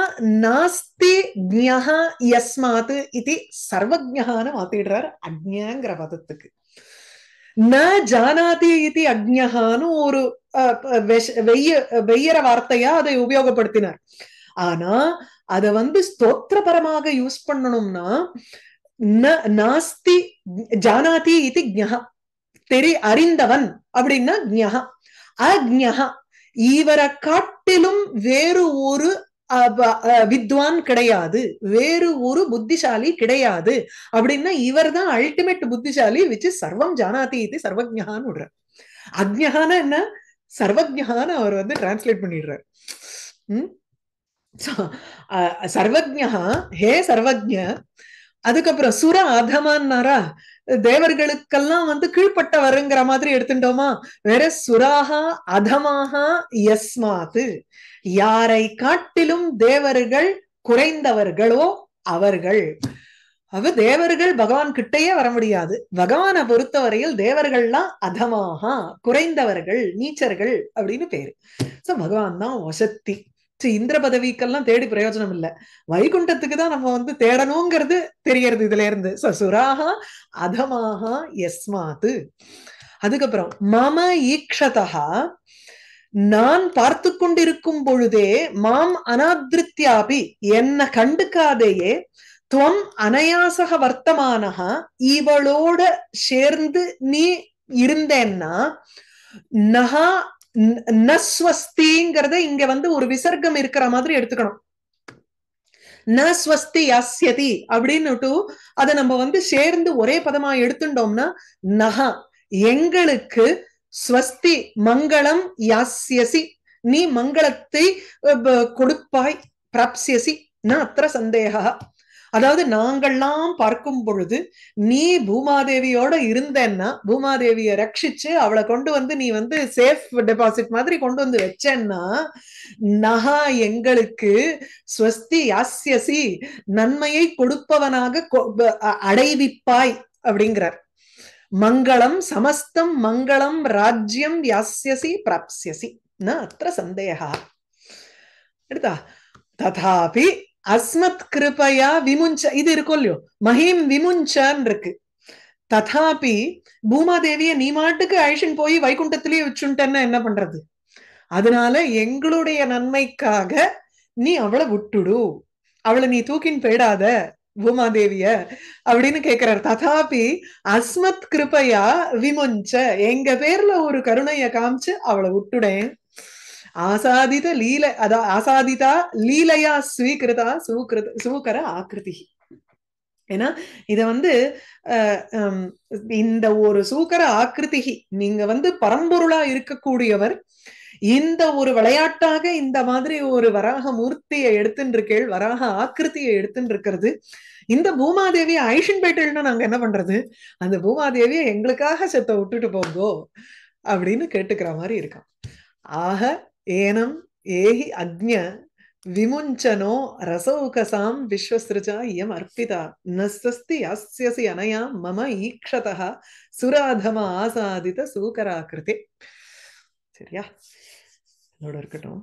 A: நாஸ்தி ஜ்ஞா யஸ்மாத் இது சர்வஜகான்னு மாத்திடுறார் அக்ஞங்கிற பதத்துக்கு. ந ஜானாதி இது அக்ஞகான்னு ஒரு வெய்ய வெய்யற வார்த்தையா அதை உபயோகப்படுத்தினார். ஆனா அத வந்து ஸ்தோத்திரபரமாக யூஸ் பண்ணணும்னா நாஸ்தி ஜானாதி இது ஜ்ஞா தெரி அறிந்தவன் அப்படின்னா ஜ்ஞா அக்ஞா இவரை காட்டிலும் வேறு ஒரு வித்வான் கிடையாது. வேறு ஒரு புத்திசாலி கிடையாது. அப்படின்னா இவர் தான் அல்டிமேட் புத்திசாலி விச் சர்வம் ஜானாதி இது சர்வஜகான்னு விடுறார் அக்ஞகான என்ன? சர்வஜகான்னு அவர் வந்து டிரான்ஸ்லேட் பண்ணிடுறார். உம் சர்வஜா ஹே சர்வஜ அதுக்கப்புறம் சுர அதமான்னாரா தேவர்களுக்கெல்லாம் வந்து கீழ்பட்டவருங்கிற மாதிரி எடுத்துட்டோமா? வேற சுராகா அதமாகா யஸ்மாத்து. யாரை காட்டிலும் தேவர்கள் குறைந்தவர்களோ அவர்கள். அவ தேவர்கள் பகவான் கிட்டையே வர முடியாது. பகவானை பொறுத்தவரையில் தேவர்கள்லாம் அதமாக குறைந்தவர்கள் நீச்சர்கள் அப்படின்னு பேரு. சோ பகவான் தான் வசத்தி. இந்திர பதவிக்கெல்லாம் தேடி பிரயோஜனம் இல்ல வைகுண்டத்துக்கு தான் நம்ம வந்து தேடணுங்கிறது தெரியறது இதுல இருந்து சசுராகா அதமாக எஸ்மாத்து அதுக்கப்புறம் மம ஈக்ஷதா நான் பார்த்து கொண்டிருக்கும் பொழுதே மாம் அனாதிருத்தியாபி என்ன கண்டுக்காதையே துவம் அனயாசக வர்த்தமானகா இவளோட சேர்ந்து நீ இருந்தேன்னா நகா நஸ்வஸ்திங்கிறத இங்க வந்து ஒரு விசர்க்கம் இருக்கிற மாதிரி எடுத்துக்கணும். நஸ்வஸ்தி ஸ்வஸ்தி அப்படின்னுட்டு அதை நம்ம வந்து சேர்ந்து ஒரே பதமா எடுத்துட்டோம்னா நகா எங்களுக்கு ஸ்வஸ்தி மங்களம் யாஸ்யசி. நீ மங்களத்தை கொடுப்பாய் பிராப்சியசி ந அத்த சந்தேகா அதாவது நாங்கள்லாம் பார்க்கும் பொழுது நீ பூமாதேவியோட இருந்தேன்னா பூமாதேவியை ரட்சிச்சு அவளை கொண்டு வந்து நீ வந்து சேஃப் டெபாசிட் மாதிரி கொண்டு வந்து வச்சேன்னா நகா எங்களுக்கு ஸ்வஸ்தி யாஸ்யசி நன்மையை கொடுப்பவனாக அடைவிப்பாய் அப்படிங்கிறார். மங்களம் சமஸ்தம் மங்களம் ராஜ்யம் யாஸ்யசி பிராப்சியசி ந அத்திர சந்தேகா. எடுத்தா ததாபி அஸ்மத் கிருபையா விமுஞ்ச இது இருக்கும் இல்லையோ? மஹீம் விமுஞ்சன் இருக்கு ததாபி பூமாதேவிய நீ மாட்டுக்கு அழிச்சுன்னு போய் வைகுண்டத்திலேயே வச்சுட்டேன்னா என்ன பண்றது? அதனால எங்களுடைய நன்மைக்காக நீ அவளை விட்டுடு. அவளை நீ தூக்கின் போயிடாத பூமாதேவிய அப்படின்னு கேக்குறாரு. ததாபி அஸ்மத் கிருபையா விமுஞ்ச எங்க பேர்ல ஒரு கருணைய காமிச்சு அவளை விட்டுடேன். ஆசாதித லீல அதா ஆசாதிதா லீலையா ஸ்வீகிருதா சுகிருத சுகர ஆக்கிருதி ஏன்னா இத வந்து இந்த ஒரு சூக்கர ஆக்கிருதி நீங்க வந்து பரம்பொருளா இருக்கக்கூடியவர் இந்த ஒரு விளையாட்டாக இந்த மாதிரி ஒரு வராக மூர்த்தியை எடுத்துன்னு இருக்கேள் வராக ஆக்கிருத்தியை எடுத்துட்டு இருக்கிறது இந்த பூமாதேவியை ஐஷன்பேட்டல்னா நாங்க என்ன பண்றது? அந்த பூமாதேவியை எங்களுக்காக செத்த விட்டுட்டு போங்கோ அப்படின்னு கேட்டுக்கிற மாதிரி இருக்கான். ஆக ஏனம் ஏஹி அக்ஞ விமுஞ்சனோ ரசௌகசாம் விஸ்வசிருஜா இயம் அர்ப்பிதா நஸ்தஸ்தி அஸ்யசி அனயா மம ஈக்ஷதா சுராதம ஆசாதித சூகராக்கிருதே சரியா என்னோட இருக்கட்டும்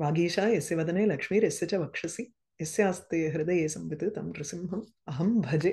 A: வாகீஷா எஸ்ய வதனே லக்ஷ்மீர் எஸ்ய ச வக்ஷசி எஸ்யாஸ்தே ஹிருதயே சம்பித்து தம் நிருசிம்ஹம் அகம் பஜே